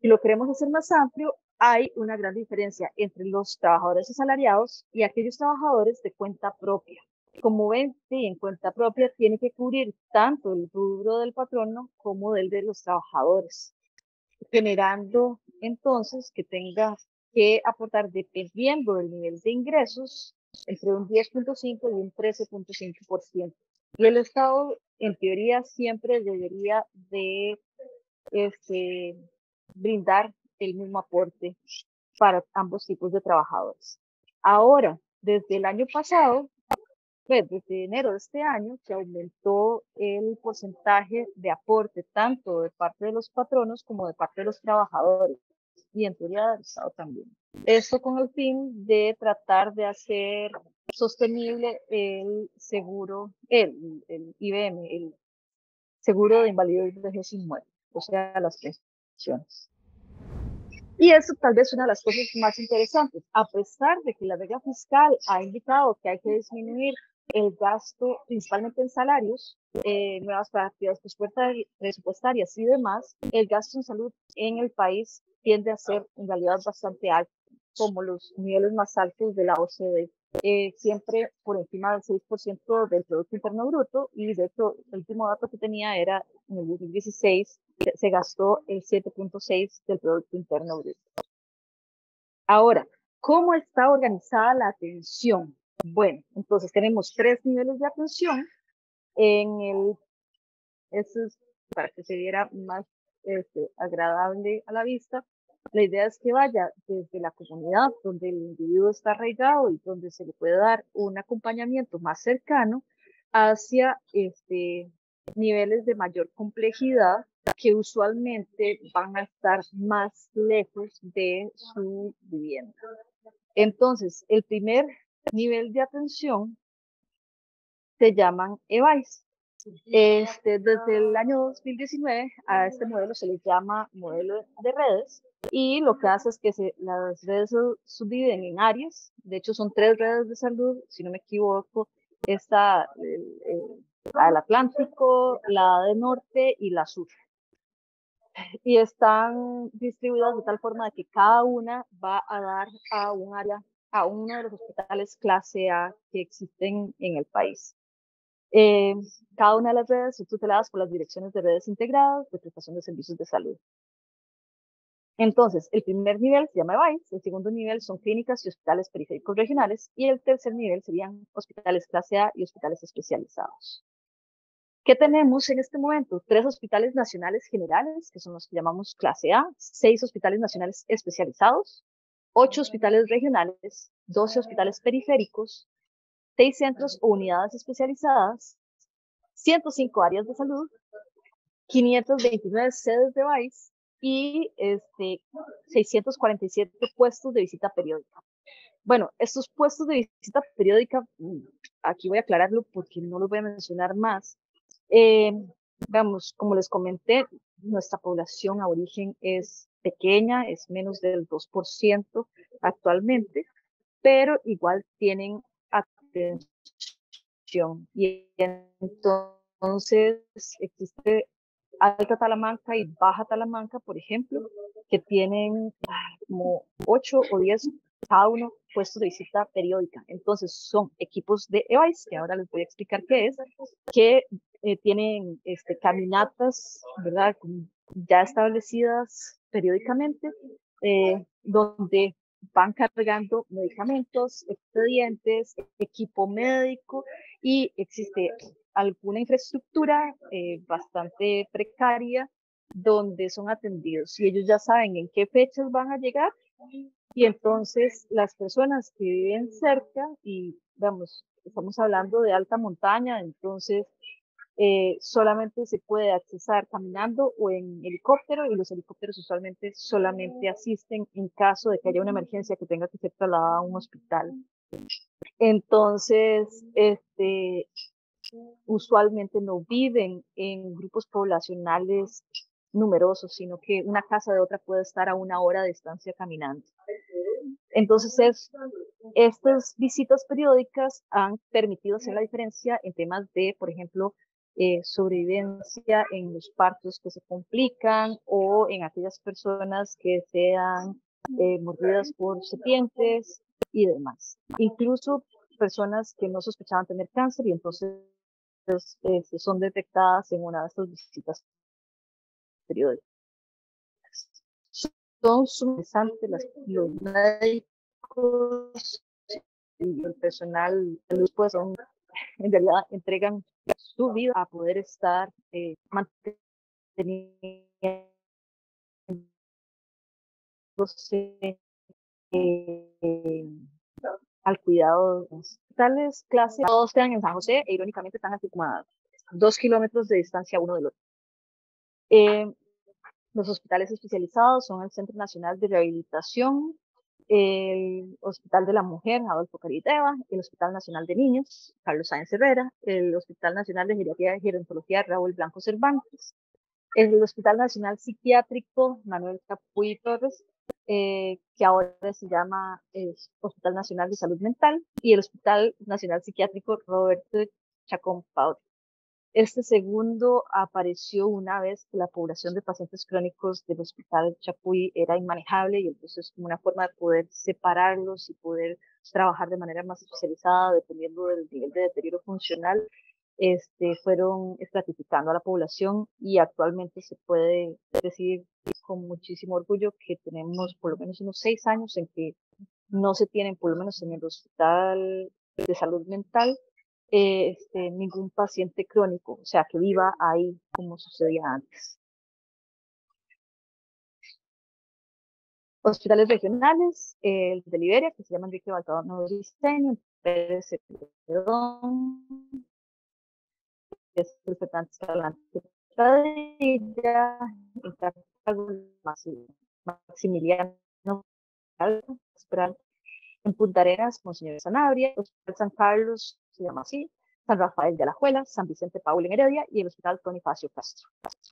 Si lo queremos hacer más amplio, hay una gran diferencia entre los trabajadores asalariados y aquellos trabajadores de cuenta propia. Como ven, sí, en cuenta propia tiene que cubrir tanto el rubro del patrono como del de los trabajadores, generando entonces que tenga que aportar dependiendo del nivel de ingresos entre un 10.5 y un 13.5%. Y el Estado, en teoría, siempre debería de este, brindar el mismo aporte para ambos tipos de trabajadores. Ahora, desde el año pasado, pues desde enero de este año, se aumentó el porcentaje de aporte tanto de parte de los patronos como de parte de los trabajadores y en teoría del Estado también. Esto con el fin de tratar de hacer sostenible el seguro, el, el IBM, el seguro de invalidez de vejez inmueble, o sea, las pensiones. Y eso tal vez una de las cosas más interesantes. A pesar de que la regla fiscal ha indicado que hay que disminuir el gasto principalmente en salarios, eh, nuevas partidas presupuestarias y demás, el gasto en salud en el país tiende a ser en realidad bastante alto, como los niveles más altos de la OCDE. Eh, siempre por encima del 6% del Producto Interno Bruto y de hecho el último dato que tenía era en el 2016 se gastó el 7.6 del Producto Interno Bruto. Ahora, ¿cómo está organizada la atención? Bueno, entonces tenemos tres niveles de atención. En el, eso es para que se viera más este, agradable a la vista. La idea es que vaya desde la comunidad donde el individuo está arraigado y donde se le puede dar un acompañamiento más cercano hacia este, niveles de mayor complejidad que usualmente van a estar más lejos de su vivienda. Entonces, el primer nivel de atención se llaman EVAIS. Este, desde el año 2019 a este modelo se le llama modelo de redes y lo que hace es que se, las redes se subdividen en áreas. De hecho, son tres redes de salud, si no me equivoco. Está la del Atlántico, la de Norte y la Sur y están distribuidas de tal forma de que cada una va a dar a un área, a uno de los hospitales clase A que existen en el país. Eh, cada una de las redes son tuteladas por las direcciones de redes integradas de prestación de servicios de salud. Entonces, el primer nivel se llama EVAIS, el segundo nivel son clínicas y hospitales periféricos regionales y el tercer nivel serían hospitales clase A y hospitales especializados. ¿Qué tenemos en este momento? Tres hospitales nacionales generales, que son los que llamamos clase A, seis hospitales nacionales especializados, ocho hospitales regionales, doce hospitales periféricos, seis centros o unidades especializadas, 105 áreas de salud, 529 sedes de VAIS y este, 647 puestos de visita periódica. Bueno, estos puestos de visita periódica, mm, aquí voy a aclararlo porque no los voy a mencionar más, eh, vamos, como les comenté, nuestra población a origen es pequeña, es menos del 2% actualmente, pero igual tienen Y entonces existe Alta Talamanca y Baja Talamanca, por ejemplo, que tienen ah, como 8 o 10 cada uno puestos de visita periódica. Entonces son equipos de EVAIS, que ahora les voy a explicar qué es, que eh, tienen este, caminatas, ¿verdad? Ya establecidas periódicamente, eh, donde van cargando medicamentos, expedientes, equipo médico y existe alguna infraestructura eh, bastante precaria donde son atendidos. Y ellos ya saben en qué fechas van a llegar y entonces las personas que viven cerca y vamos, estamos hablando de alta montaña, entonces eh, solamente se puede accesar caminando o en helicóptero y los helicópteros usualmente solamente asisten en caso de que haya una emergencia que tenga que ser trasladada a un hospital. Entonces, este, usualmente no viven en grupos poblacionales numerosos, sino que una casa de otra puede estar a una hora de distancia caminando. Entonces, es, estas visitas periódicas han permitido hacer la diferencia en temas de, por ejemplo, eh, sobrevivencia en los partos que se complican o en aquellas personas que sean eh, mordidas por serpientes y demás. Incluso personas que no sospechaban tener cáncer y entonces este, son detectadas en una de estas visitas periódicas. Son interesantes los médicos y el personal pues son, en realidad entregan su vida a poder estar eh, eh, al cuidado de los hospitales clase todos están en San José e irónicamente están así como dos kilómetros de distancia uno del otro. Eh, los hospitales especializados son el Centro Nacional de Rehabilitación, el Hospital de la Mujer, Adolfo Cariteva, el Hospital Nacional de Niños, Carlos Sáenz Herrera, el Hospital Nacional de Geriatría y Gerontología, Raúl Blanco Cervantes, el Hospital Nacional Psiquiátrico, Manuel Capuy Torres, eh, que ahora se llama el Hospital Nacional de Salud Mental, y el Hospital Nacional Psiquiátrico Roberto Chacón Paul. Este segundo apareció una vez que la población de pacientes crónicos del Hospital Chapuy era inmanejable y entonces como una forma de poder separarlos y poder trabajar de manera más especializada dependiendo del nivel de deterioro funcional, este, fueron estratificando a la población y actualmente se puede decir con muchísimo orgullo que tenemos por lo menos unos seis años en que no se tienen, por lo menos en el Hospital de Salud Mental, este, ningún paciente crónico, o sea, que viva ahí como sucedía antes. Hospitales regionales, el de Liberia, que se llama Enrique Baltador Nuevo Diseño, Pérez es el Fernández Escalante Pradilla, Maximiliano en Punta Arenas, Monseñor Sanabria, Hospital San Carlos, se llama así, San Rafael de la Alajuela, San Vicente Paul en Heredia y el Hospital Bonifacio Castro.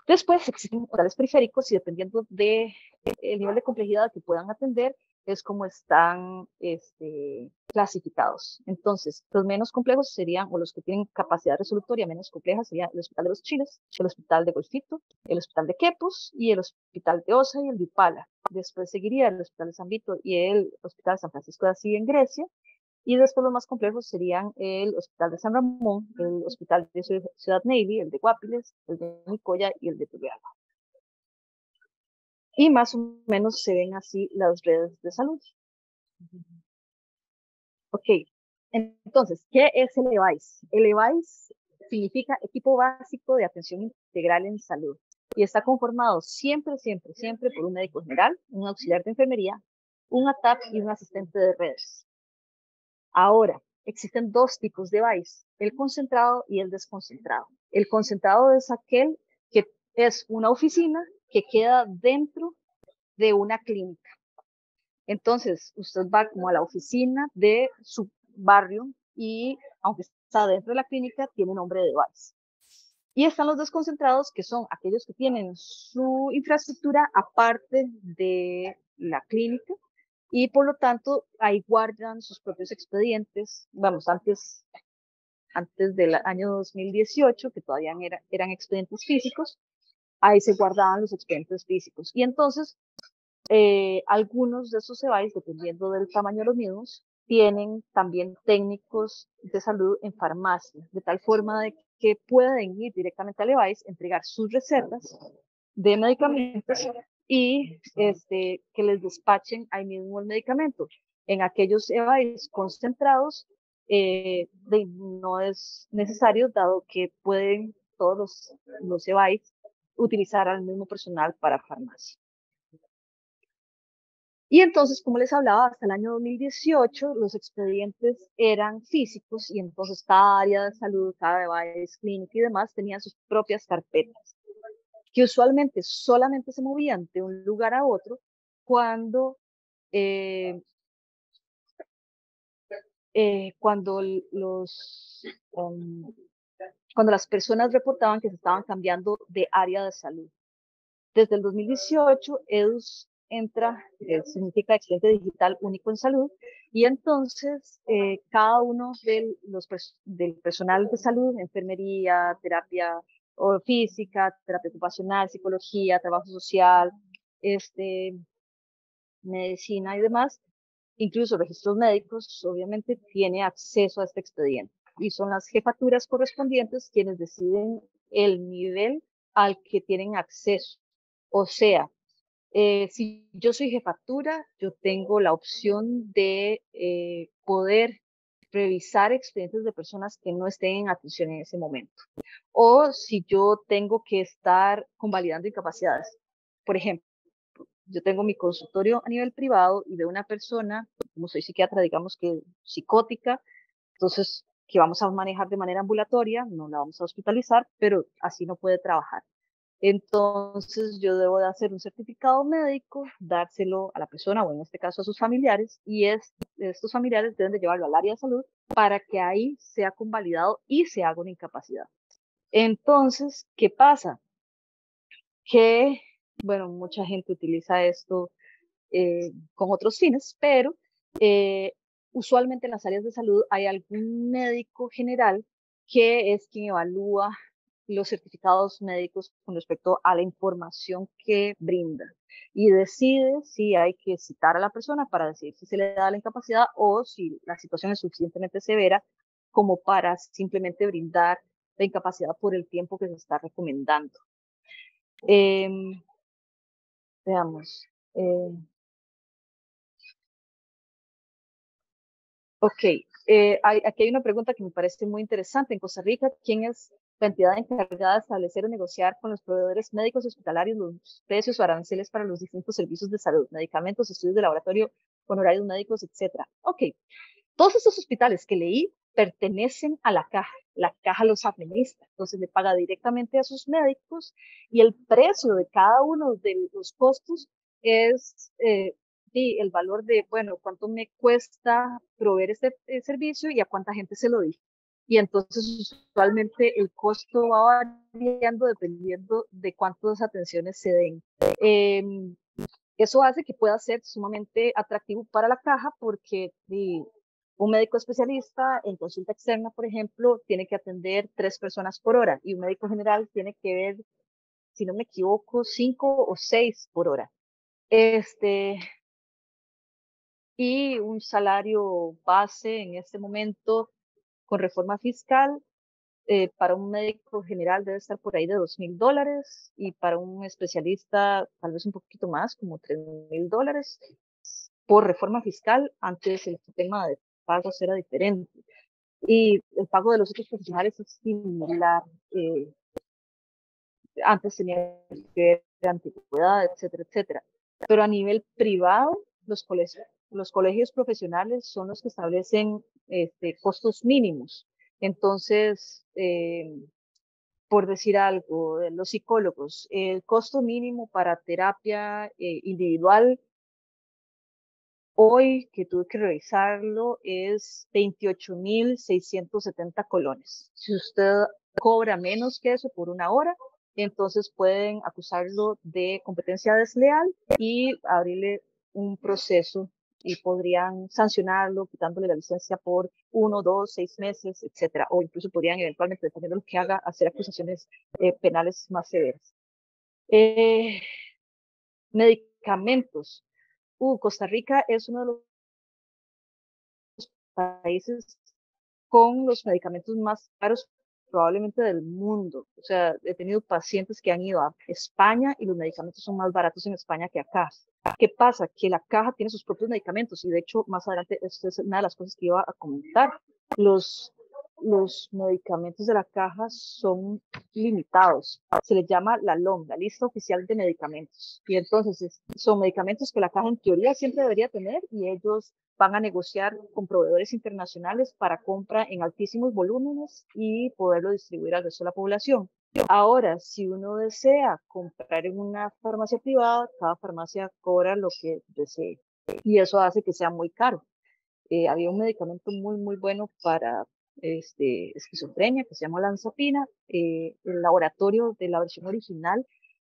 Después existen hospitales periféricos y dependiendo del de, nivel de complejidad que puedan atender, es como están este, clasificados. Entonces, los menos complejos serían, o los que tienen capacidad resolutoria menos compleja, serían el Hospital de los Chiles, el Hospital de Golfito, el Hospital de Quepos y el Hospital de Osa y el de Upala. Después seguiría el Hospital de San Vito y el Hospital de San Francisco de Asís en Grecia. Y después los más complejos serían el Hospital de San Ramón, el Hospital de Ciudad Navy, el de Guapiles, el de Nicoya y el de Turrialba. Y más o menos se ven así las redes de salud. Ok, entonces, ¿qué es el EVAIS? El EVAIS significa Equipo Básico de Atención Integral en Salud y está conformado siempre, siempre, siempre por un médico general, un auxiliar de enfermería, un ATAP y un asistente de redes. Ahora, existen dos tipos de EVAIS, el concentrado y el desconcentrado. El concentrado es aquel que es una oficina que queda dentro de una clínica. Entonces, usted va como a la oficina de su barrio y aunque está dentro de la clínica, tiene nombre de base. Y están los desconcentrados, que son aquellos que tienen su infraestructura aparte de la clínica y por lo tanto ahí guardan sus propios expedientes. Vamos, antes, antes del año 2018, que todavía eran expedientes físicos, ahí se guardaban los expedientes físicos. Y entonces, eh, algunos de esos EVAIS, dependiendo del tamaño de los mismos, tienen también técnicos de salud en farmacia, de tal forma de que pueden ir directamente al EVAIS, entregar sus recetas de medicamentos y este, que les despachen ahí mismo el medicamento. En aquellos EVAIS concentrados, eh, no es necesario, dado que pueden todos los, los EVAIS utilizar al mismo personal para farmacia. Y entonces, como les hablaba, hasta el año 2018 los expedientes eran físicos y entonces cada área de salud, cada device, clínica y demás tenían sus propias carpetas, que usualmente solamente se movían de un lugar a otro cuando, eh, eh, cuando los, um, cuando las personas reportaban que se estaban cambiando de área de salud. Desde el 2018, EDUS entra, eh, significa expediente digital único en salud, y entonces eh, cada uno de los, del personal de salud, enfermería, terapia o física, terapia ocupacional, psicología, trabajo social, este, medicina y demás, incluso registros médicos, obviamente tiene acceso a este expediente y son las jefaturas correspondientes quienes deciden el nivel al que tienen acceso. O sea, eh, si yo soy jefatura, yo tengo la opción de eh, poder revisar expedientes de personas que no estén en atención en ese momento. O si yo tengo que estar convalidando incapacidades. Por ejemplo, yo tengo mi consultorio a nivel privado y veo una persona, como soy psiquiatra, digamos que psicótica, entonces que vamos a manejar de manera ambulatoria, no la vamos a hospitalizar, pero así no puede trabajar. Entonces yo debo de hacer un certificado médico, dárselo a la persona o en este caso a sus familiares y estos familiares deben de llevarlo al área de salud para que ahí sea convalidado y se haga una incapacidad. Entonces, ¿qué pasa? Que, bueno, mucha gente utiliza esto eh, con otros fines, pero eh, usualmente en las áreas de salud hay algún médico general que es quien evalúa los certificados médicos con respecto a la información que brinda y decide si hay que citar a la persona para decir si se le da la incapacidad o si la situación es suficientemente severa como para simplemente brindar la incapacidad por el tiempo que se está recomendando. Em, veamos. Eh, ok, eh, aquí hay una pregunta que me parece muy interesante. En Costa Rica, ¿quién es la entidad encargada de establecer o negociar con los proveedores médicos hospitalarios los precios o aranceles para los distintos servicios de salud, medicamentos, estudios de laboratorio, honorarios médicos, etcétera? Ok, todos estos hospitales que leí pertenecen a la caja. La caja los administra, entonces le paga directamente a sus médicos y el precio de cada uno de los costos es eh, el valor de, bueno, cuánto me cuesta proveer este eh, servicio y a cuánta gente se lo di. Y entonces usualmente el costo va variando dependiendo de cuántas atenciones se den. Em, eso hace que pueda ser sumamente atractivo para la caja porque un médico especialista en consulta externa, por ejemplo, tiene que atender tres personas por hora y un médico general tiene que ver, si no me equivoco, cinco o seis por hora. Este, y un salario base en este momento con reforma fiscal eh, para un médico general debe estar por ahí de dos mil dólares y para un especialista tal vez un poquito más, como tres mil dólares por reforma fiscal. Antes el tema de pagos era diferente y el pago de los otros profesionales es similar. Eh, antes tenía que ver antigüedad, etcétera, etcétera. Pero a nivel privado, los colegios, los colegios profesionales son los que establecen este, costos mínimos. Entonces, eh, por decir algo, los psicólogos, el costo mínimo para terapia eh, individual, hoy que tuve que revisarlo, es 28.670 colones. Si usted cobra menos que eso por una hora, entonces pueden acusarlo de competencia desleal y abrirle un proceso y podrían sancionarlo quitándole la licencia por uno, dos, seis meses, etcétera, o incluso podrían eventualmente, dependiendo de lo que haga, hacer acusaciones eh, penales más severas. Eh, medicamentos. Uh, Costa Rica es uno de los países con los medicamentos más caros probablemente del mundo. O sea, he tenido pacientes que han ido a España y los medicamentos son más baratos en España que acá. ¿Qué pasa? Que la caja tiene sus propios medicamentos y de hecho más adelante esto es una de las cosas que iba a comentar. Los, los medicamentos de la caja son limitados. Se les llama la LOM, la lista oficial de medicamentos. Y entonces son medicamentos que la caja en teoría siempre debería tener y ellos van a negociar con proveedores internacionales para compra en altísimos volúmenes y poderlo distribuir al resto de la población. Ahora, si uno desea comprar en una farmacia privada, cada farmacia cobra lo que desee y eso hace que sea muy caro. Eh, había un medicamento muy, muy bueno para este, esquizofrenia que se llama lanzapina. Eh, el laboratorio de la versión original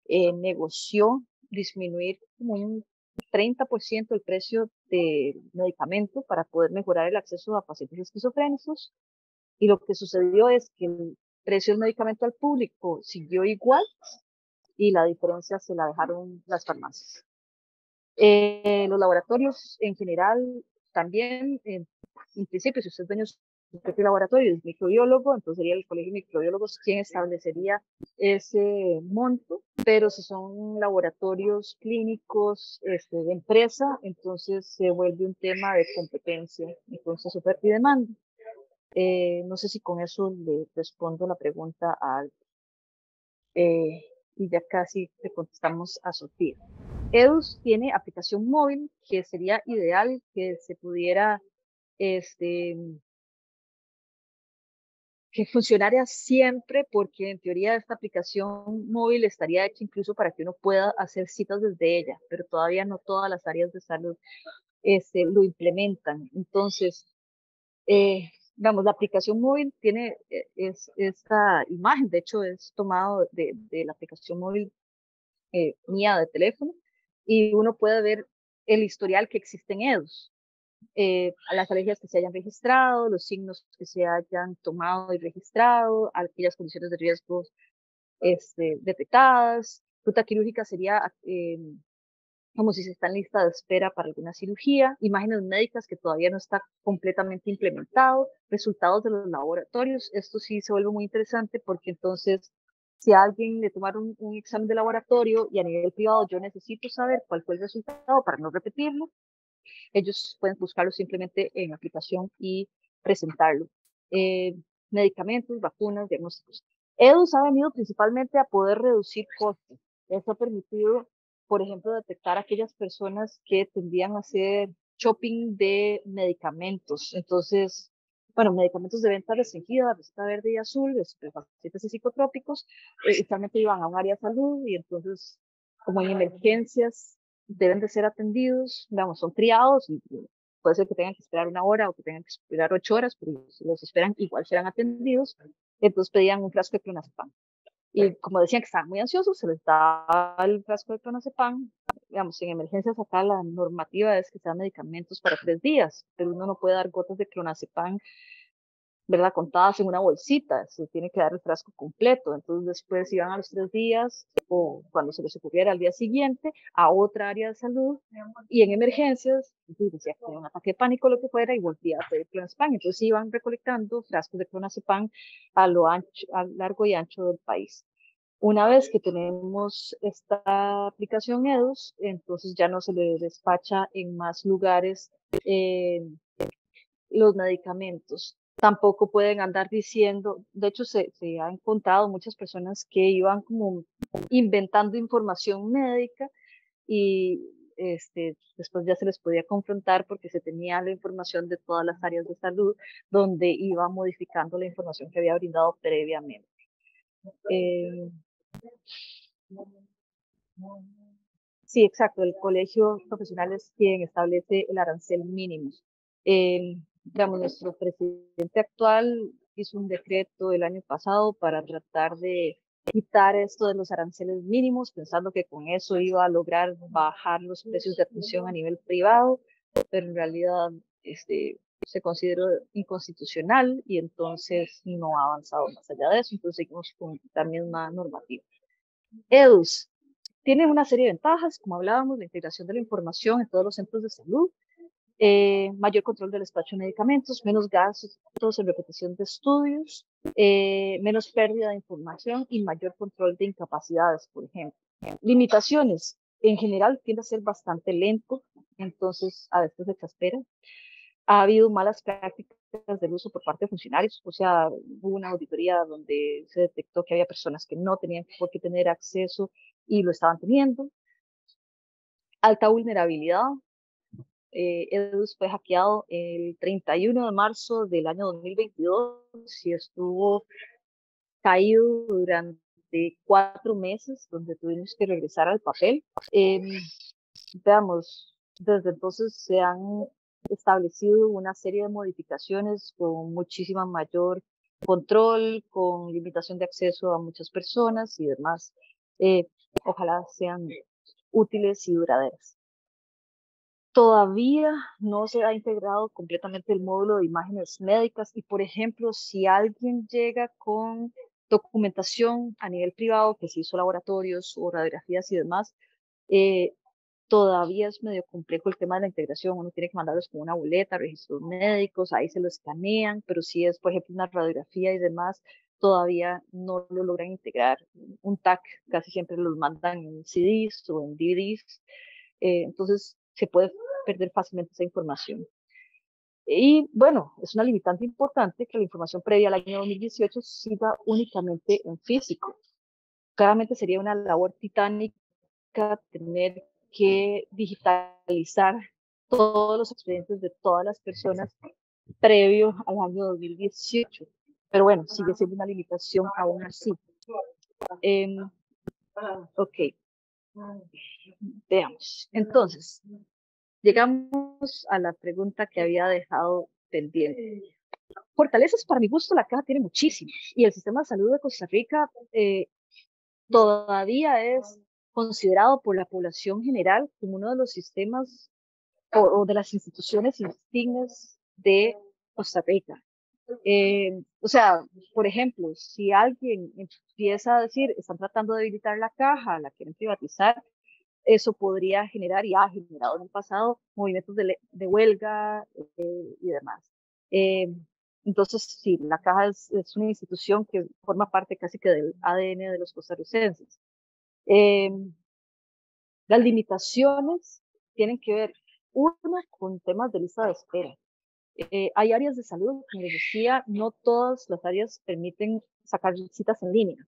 eh, negoció disminuir como un 30% el precio de medicamento para poder mejorar el acceso a pacientes esquizofrénicos. Y lo que sucedió es que el precio del medicamento al público siguió igual y la diferencia se la dejaron las farmacias. Eh, los laboratorios en general también, en, principio, si usted es propio laboratorio, es microbiólogo, entonces sería el colegio de microbiólogos quien establecería ese monto, pero si son laboratorios clínicos este, de empresa, entonces se vuelve un tema de competencia, entonces oferta y demanda. Eh, no sé si con eso le respondo la pregunta a eh, y ya casi le contestamos a Sofía. EDUS tiene aplicación móvil que sería ideal que se pudiera este, que funcionara siempre, porque en teoría esta aplicación móvil estaría hecha incluso para que uno pueda hacer citas desde ella, pero todavía no todas las áreas de salud este, lo implementan. Entonces, eh, la aplicación móvil tiene eh, es, esta imagen, de hecho es tomado de, de la aplicación móvil eh, mía de teléfono, y uno puede ver el historial que existe en EDUS eh, a las alergias que se hayan registrado, los signos que se hayan tomado y registrado, aquellas condiciones de riesgo este, detectadas. Ruta quirúrgica sería eh, como si se está en lista de espera para alguna cirugía, imágenes médicas que todavía no está completamente implementado, resultados de los laboratorios. Esto sí se vuelve muy interesante porque entonces si a alguien le tomaron un examen de laboratorio y a nivel privado yo necesito saber cuál fue el resultado para no repetirlo, ellos pueden buscarlo simplemente en aplicación y presentarlo. Eh, medicamentos, vacunas, diagnósticos. EDUS ha venido principalmente a poder reducir costos. Eso ha permitido, por ejemplo, detectar aquellas personas que tendrían a hacer shopping de medicamentos. Entonces, bueno, medicamentos de venta restringida, receta verde y azul, pacientes y psicotrópicos, eh, iban a un área de salud y entonces, como en emergencias, deben de ser atendidos, digamos, son triados y puede ser que tengan que esperar una hora o que tengan que esperar ocho horas, pero si los esperan, igual serán atendidos. Entonces pedían un frasco de clonazepam. Y como decían que estaban muy ansiosos, se les da el frasco de clonazepam. Digamos, en emergencias acá la normativa es que sean medicamentos para tres días, pero uno no puede dar gotas de clonazepam ¿verdad? Contadas en una bolsita, se tiene que dar el frasco completo. Entonces después iban a los tres días o cuando se les ocurriera al día siguiente a otra área de salud y en emergencias, decía que un ataque de pánico, lo que fuera, y volvía a pedir clonazepam. Entonces iban recolectando frascos de clonazepam a lo ancho, a largo y ancho del país. Una vez que tenemos esta aplicación EDUS, entonces ya no se le despacha en más lugares eh, los medicamentos tampoco pueden andar diciendo, de hecho se, se han contado muchas personas que iban como inventando información médica y este, después ya se les podía confrontar porque se tenía la información de todas las áreas de salud donde iba modificando la información que había brindado previamente. Eh, sí, exacto, el colegio profesional es quien establece el arancel mínimo. Digamos, nuestro presidente actual hizo un decreto el año pasado para tratar de quitar esto de los aranceles mínimos, pensando que con eso iba a lograr bajar los precios de atención a nivel privado, pero en realidad este, se consideró inconstitucional y entonces no ha avanzado más allá de eso, entonces seguimos con la misma normativa. EDUS tiene una serie de ventajas, como hablábamos, la integración de la información en todos los centros de salud, eh, mayor control del despacho de medicamentos, menos gastos en repetición de estudios, eh, menos pérdida de información y mayor control de incapacidades, por ejemplo. Limitaciones. En general tiende a ser bastante lento, entonces a veces se exaspera. Ha habido malas prácticas del uso por parte de funcionarios, o sea, hubo una auditoría donde se detectó que había personas que no tenían por qué tener acceso y lo estaban teniendo. Alta vulnerabilidad, eh, EDUS fue hackeado el 31 de marzo del año 2022 y estuvo caído durante cuatro meses, donde tuvimos que regresar al papel. Em, veamos, desde entonces se han establecido una serie de modificaciones con muchísima mayor control, con limitación de acceso a muchas personas y demás. Eh, ojalá sean útiles y duraderas. Todavía no se ha integrado completamente el módulo de imágenes médicas y, por ejemplo, si alguien llega con documentación a nivel privado que se hizo laboratorios o radiografías y demás, eh, todavía es medio complejo el tema de la integración. Uno tiene que mandarlos con una boleta, registros médicos, ahí se lo escanean, pero si es, por ejemplo, una radiografía y demás, todavía no lo logran integrar. Un TAC casi siempre los mandan en CDs o en DVDs. Eh, entonces, se puede perder fácilmente esa información. Y bueno, es una limitante importante que la información previa al año 2018 siga únicamente en físico. Claramente sería una labor titánica tener que digitalizar todos los expedientes de todas las personas previo al año 2018. pero bueno, sigue siendo una limitación aún así. Eh, ok, veamos. Entonces, llegamos a la pregunta que había dejado pendiente. Fortalezas, para mi gusto, la caja tiene muchísimas y el sistema de salud de Costa Rica eh, todavía es considerado por la población general como uno de los sistemas o, de las instituciones insignes de Costa Rica. Eh, o sea, por ejemplo, si alguien empieza a decir, están tratando de debilitar la caja, la quieren privatizar, eso podría generar y ha generado en el pasado movimientos de, de huelga eh, y demás. Eh, entonces, sí, la caja es, es, una institución que forma parte casi que del ADN de los costarricenses. Eh, las limitaciones tienen que ver, uno, con temas de lista de espera. Eh, hay áreas de salud, como les decía, no todas las áreas permiten sacar citas en línea.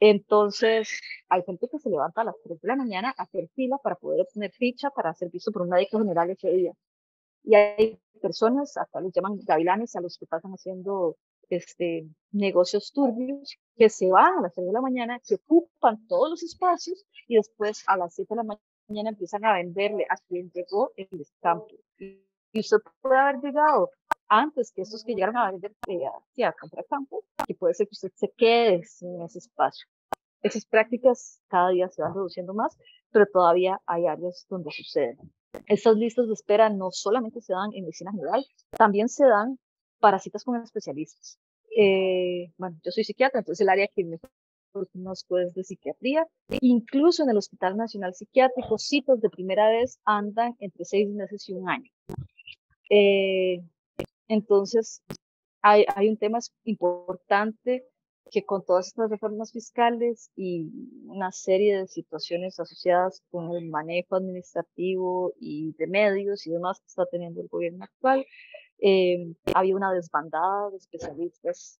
Entonces, hay gente que se levanta a las 3 de la mañana a hacer fila para poder obtener ficha para ser visto por un médico general ese día. Y hay personas, hasta los llaman gavilanes, a los que pasan haciendo este, negocios turbios, que se van a las 3 de la mañana, que ocupan todos los espacios y después a las 7 de la mañana empiezan a venderle a quien llegó el estampo. Usted puede haber llegado antes que estos que llegaron a vender eh, a comprar campo, y puede ser que usted se quede sin ese espacio. Esas prácticas cada día se van reduciendo más, pero todavía hay áreas donde suceden. Estas listas de espera no solamente se dan en medicina general, también se dan para citas con especialistas. Eh, bueno, yo soy psiquiatra, entonces el área que me conozco es de psiquiatría. Incluso en el Hospital Nacional Psiquiátrico, citas de primera vez andan entre seis meses y un año. Eh, entonces, hay, hay un tema importante que con todas estas reformas fiscales y una serie de situaciones asociadas con el manejo administrativo y de medios y demás que está teniendo el gobierno actual, eh, había una desbandada de especialistas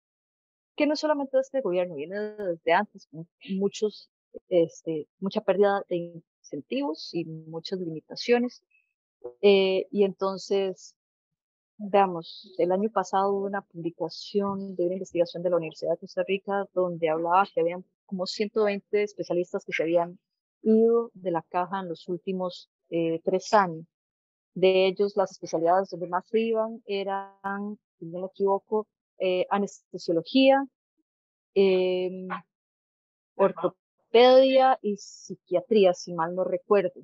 que no solamente de este gobierno, viene desde antes, muchos, este, mucha pérdida de incentivos y muchas limitaciones. Eh, y entonces Veamos, el año pasado hubo una publicación de una investigación de la Universidad de Costa Rica donde hablaba que habían como 120 especialistas que se habían ido de la caja en los últimos eh, tres años. De ellos, las especialidades donde más se iban eran, si no me equivoco, eh, anestesiología, eh, ortopedia y psiquiatría, si mal no recuerdo.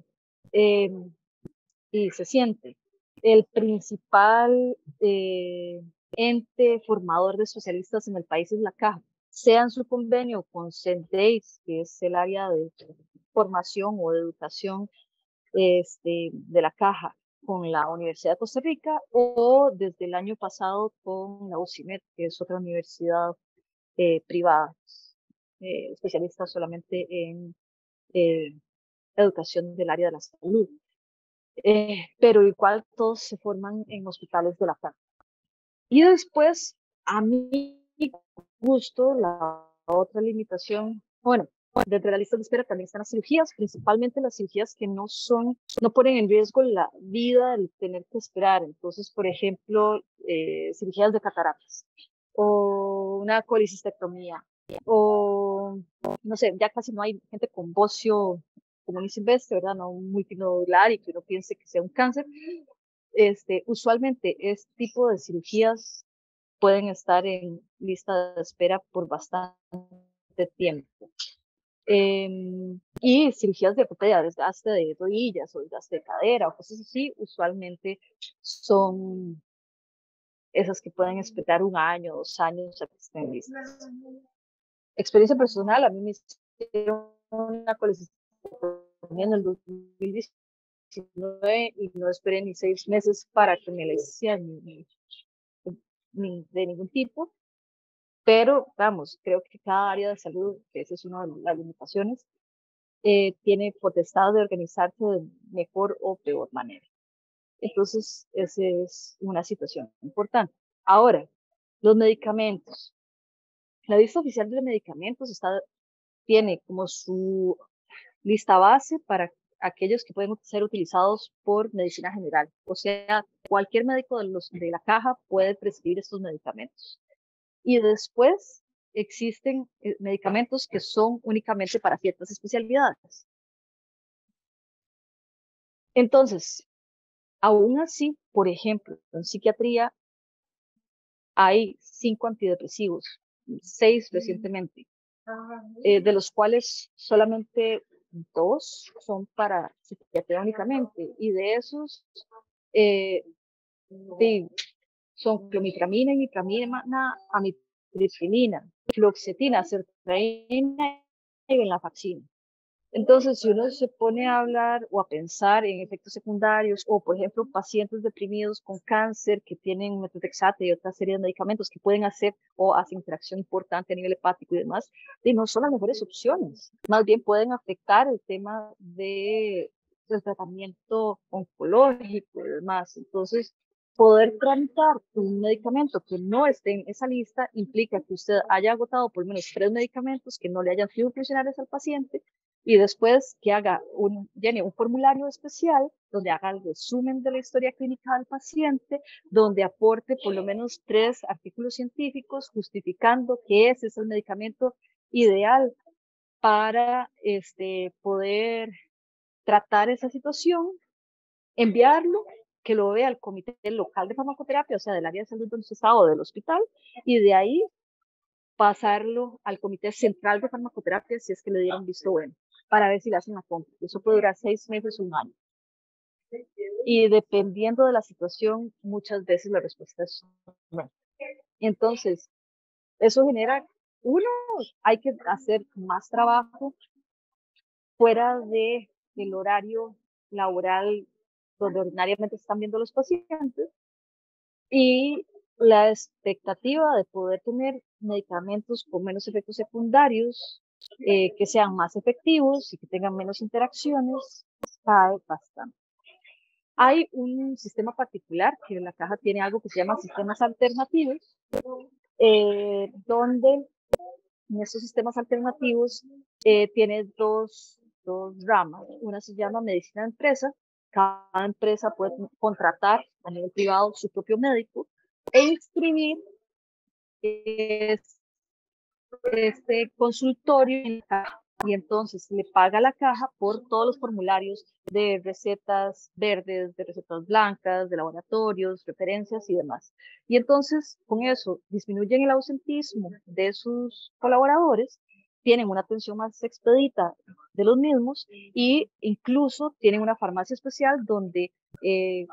Y se siente el principal eh, ente formador de especialistas en el país es la Caja, sea en su convenio con CENDEIS, que es el área de formación o de educación este, de la Caja con la Universidad de Costa Rica o desde el año pasado con la UCIMED, que es otra universidad eh, privada, eh, especialista solamente en educación del área de la salud. Eh, pero igual todos se forman en hospitales de la FAN. Y después, a mi gusto, la otra limitación, bueno, dentro de la lista de espera también están las cirugías, principalmente las cirugías que no son, no ponen en riesgo la vida el tener que esperar. Entonces, por ejemplo, eh, cirugías de cataratas o una colicistectomía o, no sé, ya casi no hay gente con bocio como ni silvestre, ¿verdad? No multinodular y que uno piense que sea un cáncer. Este, usualmente este tipo de cirugías pueden estar en lista de espera por bastante tiempo. Eh, y cirugías de ortopedia, desgaste de rodillas o desgaste de cadera o cosas así, usualmente son esas que pueden esperar un año, dos años a que estén listas. Experiencia personal, a mí me hicieron una colecistitis en el 2019 y no esperé ni seis meses para que me la hicieran ni, de ningún tipo. Pero, vamos, creo que cada área de salud, que esa es una de las limitaciones, eh, tiene potestad de organizarse de mejor o peor manera. Entonces, esa es una situación importante. Ahora, los medicamentos. La lista oficial de medicamentos está, tiene como su lista base para aquellos que pueden ser utilizados por medicina general. O sea, cualquier médico de, los, de la caja puede prescribir estos medicamentos. Y después existen eh, medicamentos que son únicamente para ciertas especialidades. Entonces, aún así, por ejemplo, en psiquiatría hay cinco antidepresivos, seis recientemente, eh, de los cuales solamente dos son para psiquiatría únicamente, y de esos eh, son clomipramina, imipramina, amitriptilina, fluoxetina, sertraína y venlafaxina. Entonces, si uno se pone a hablar o a pensar en efectos secundarios, o por ejemplo, pacientes deprimidos con cáncer que tienen metotexate y otra serie de medicamentos que pueden hacer o hacen interacción importante a nivel hepático y demás, y no son las mejores opciones. Más bien pueden afectar el tema de, del tratamiento oncológico y demás. Entonces, poder tramitar un medicamento que no esté en esa lista implica que usted haya agotado por lo menos tres medicamentos que no le hayan sido funcionales al paciente y después que haga un, llene un formulario especial donde haga el resumen de la historia clínica del paciente, donde aporte por lo menos tres artículos científicos justificando que ese es el medicamento ideal para este, poder tratar esa situación, enviarlo, que lo vea el comité local de farmacoterapia, o sea, del área de salud donde se está o del hospital, y de ahí pasarlo al comité central de farmacoterapia si es que le dieron visto bueno para ver si le hacen la compra. Eso puede durar seis meses, un año. Y dependiendo de la situación, muchas veces la respuesta es no. Entonces, eso genera, uno, hay que hacer más trabajo fuera de el horario laboral donde ordinariamente están viendo los pacientes y la expectativa de poder tener medicamentos con menos efectos secundarios eh, que sean más efectivos y que tengan menos interacciones, cae bastante. Hay un sistema particular que la caja tiene algo que se llama sistemas alternativos, eh, donde en estos sistemas alternativos eh, tiene dos, dos ramas. Una se llama medicina de empresa. Cada empresa puede contratar a nivel privado su propio médico e inscribir este consultorio y entonces le paga la caja por todos los formularios de recetas verdes, de recetas blancas, de laboratorios, referencias y demás. Y entonces con eso disminuyen el ausentismo de sus colaboradores, tienen una atención más expedita de los mismos y incluso tienen una farmacia especial donde eh,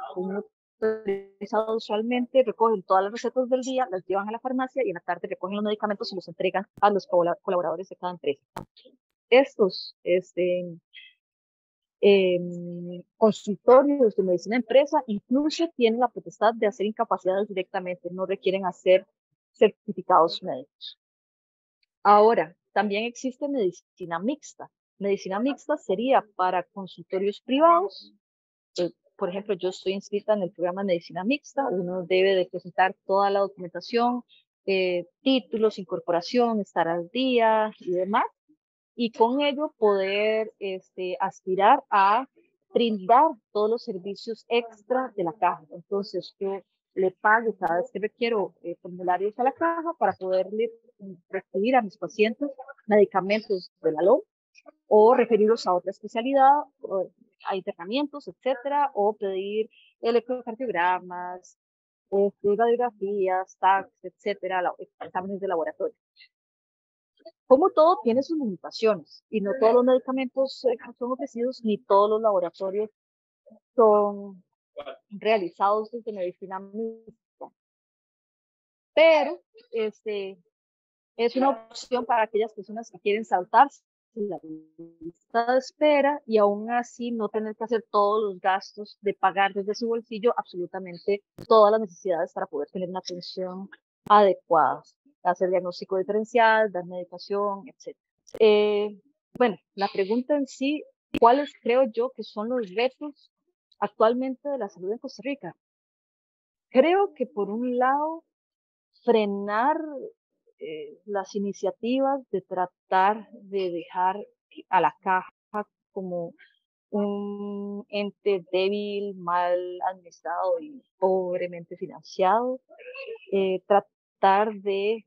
usualmente recogen todas las recetas del día, las llevan a la farmacia y en la tarde recogen los medicamentos y los entregan a los colaboradores de cada empresa. Estos este, em, consultorios de medicina empresa incluso tienen la potestad de hacer incapacidades directamente, no requieren hacer certificados médicos. Ahora, también existe medicina mixta. Medicina mixta sería para consultorios privados, eh, por ejemplo, yo estoy inscrita en el programa de medicina mixta, uno debe de presentar toda la documentación, eh, títulos, incorporación, estar al día y demás, y con ello poder este, aspirar a brindar todos los servicios extra de la caja. Entonces, yo le pago cada vez que requiero eh, formularios a la caja para poderle recibir a mis pacientes medicamentos de la LOM o referirlos a otra especialidad, a internamientos, etcétera, o pedir electrocardiogramas, este, radiografías, tags, etcétera, exámenes de laboratorio. Como todo tiene sus limitaciones y no todos los medicamentos eh, son ofrecidos ni todos los laboratorios son realizados desde medicina mixta. Pero este, es una opción para aquellas personas que quieren saltarse la lista de espera y aún así no tener que hacer todos los gastos de pagar desde su bolsillo absolutamente todas las necesidades para poder tener una atención adecuada, hacer diagnóstico diferencial, dar medicación, etc. Eh, bueno, la pregunta en sí, ¿cuáles creo yo que son los retos actualmente de la salud en Costa Rica? Creo que por un lado, frenar eh, las iniciativas de tratar de dejar a la caja como un ente débil, mal administrado y pobremente financiado, eh, tratar de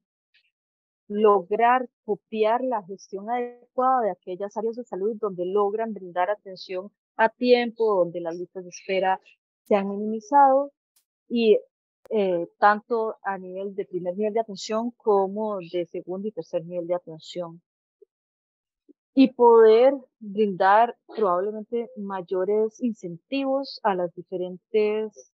lograr copiar la gestión adecuada de aquellas áreas de salud donde logran brindar atención a tiempo, donde las listas de espera se han minimizado y eh, tanto a nivel de primer nivel de atención como de segundo y tercer nivel de atención. Y poder brindar probablemente mayores incentivos a las diferentes,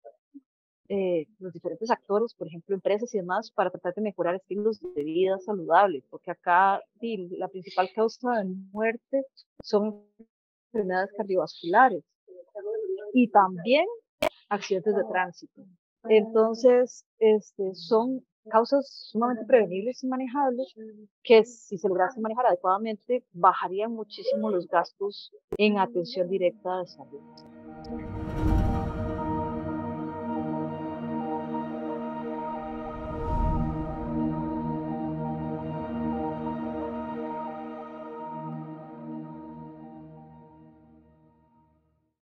eh, los diferentes actores, por ejemplo, empresas y demás, para tratar de mejorar estilos de vida saludables, porque acá la principal causa de muerte son enfermedades cardiovasculares y también accidentes de tránsito. Entonces, este, son causas sumamente prevenibles y manejables que si se lograse manejar adecuadamente bajarían muchísimo los gastos en atención directa de salud.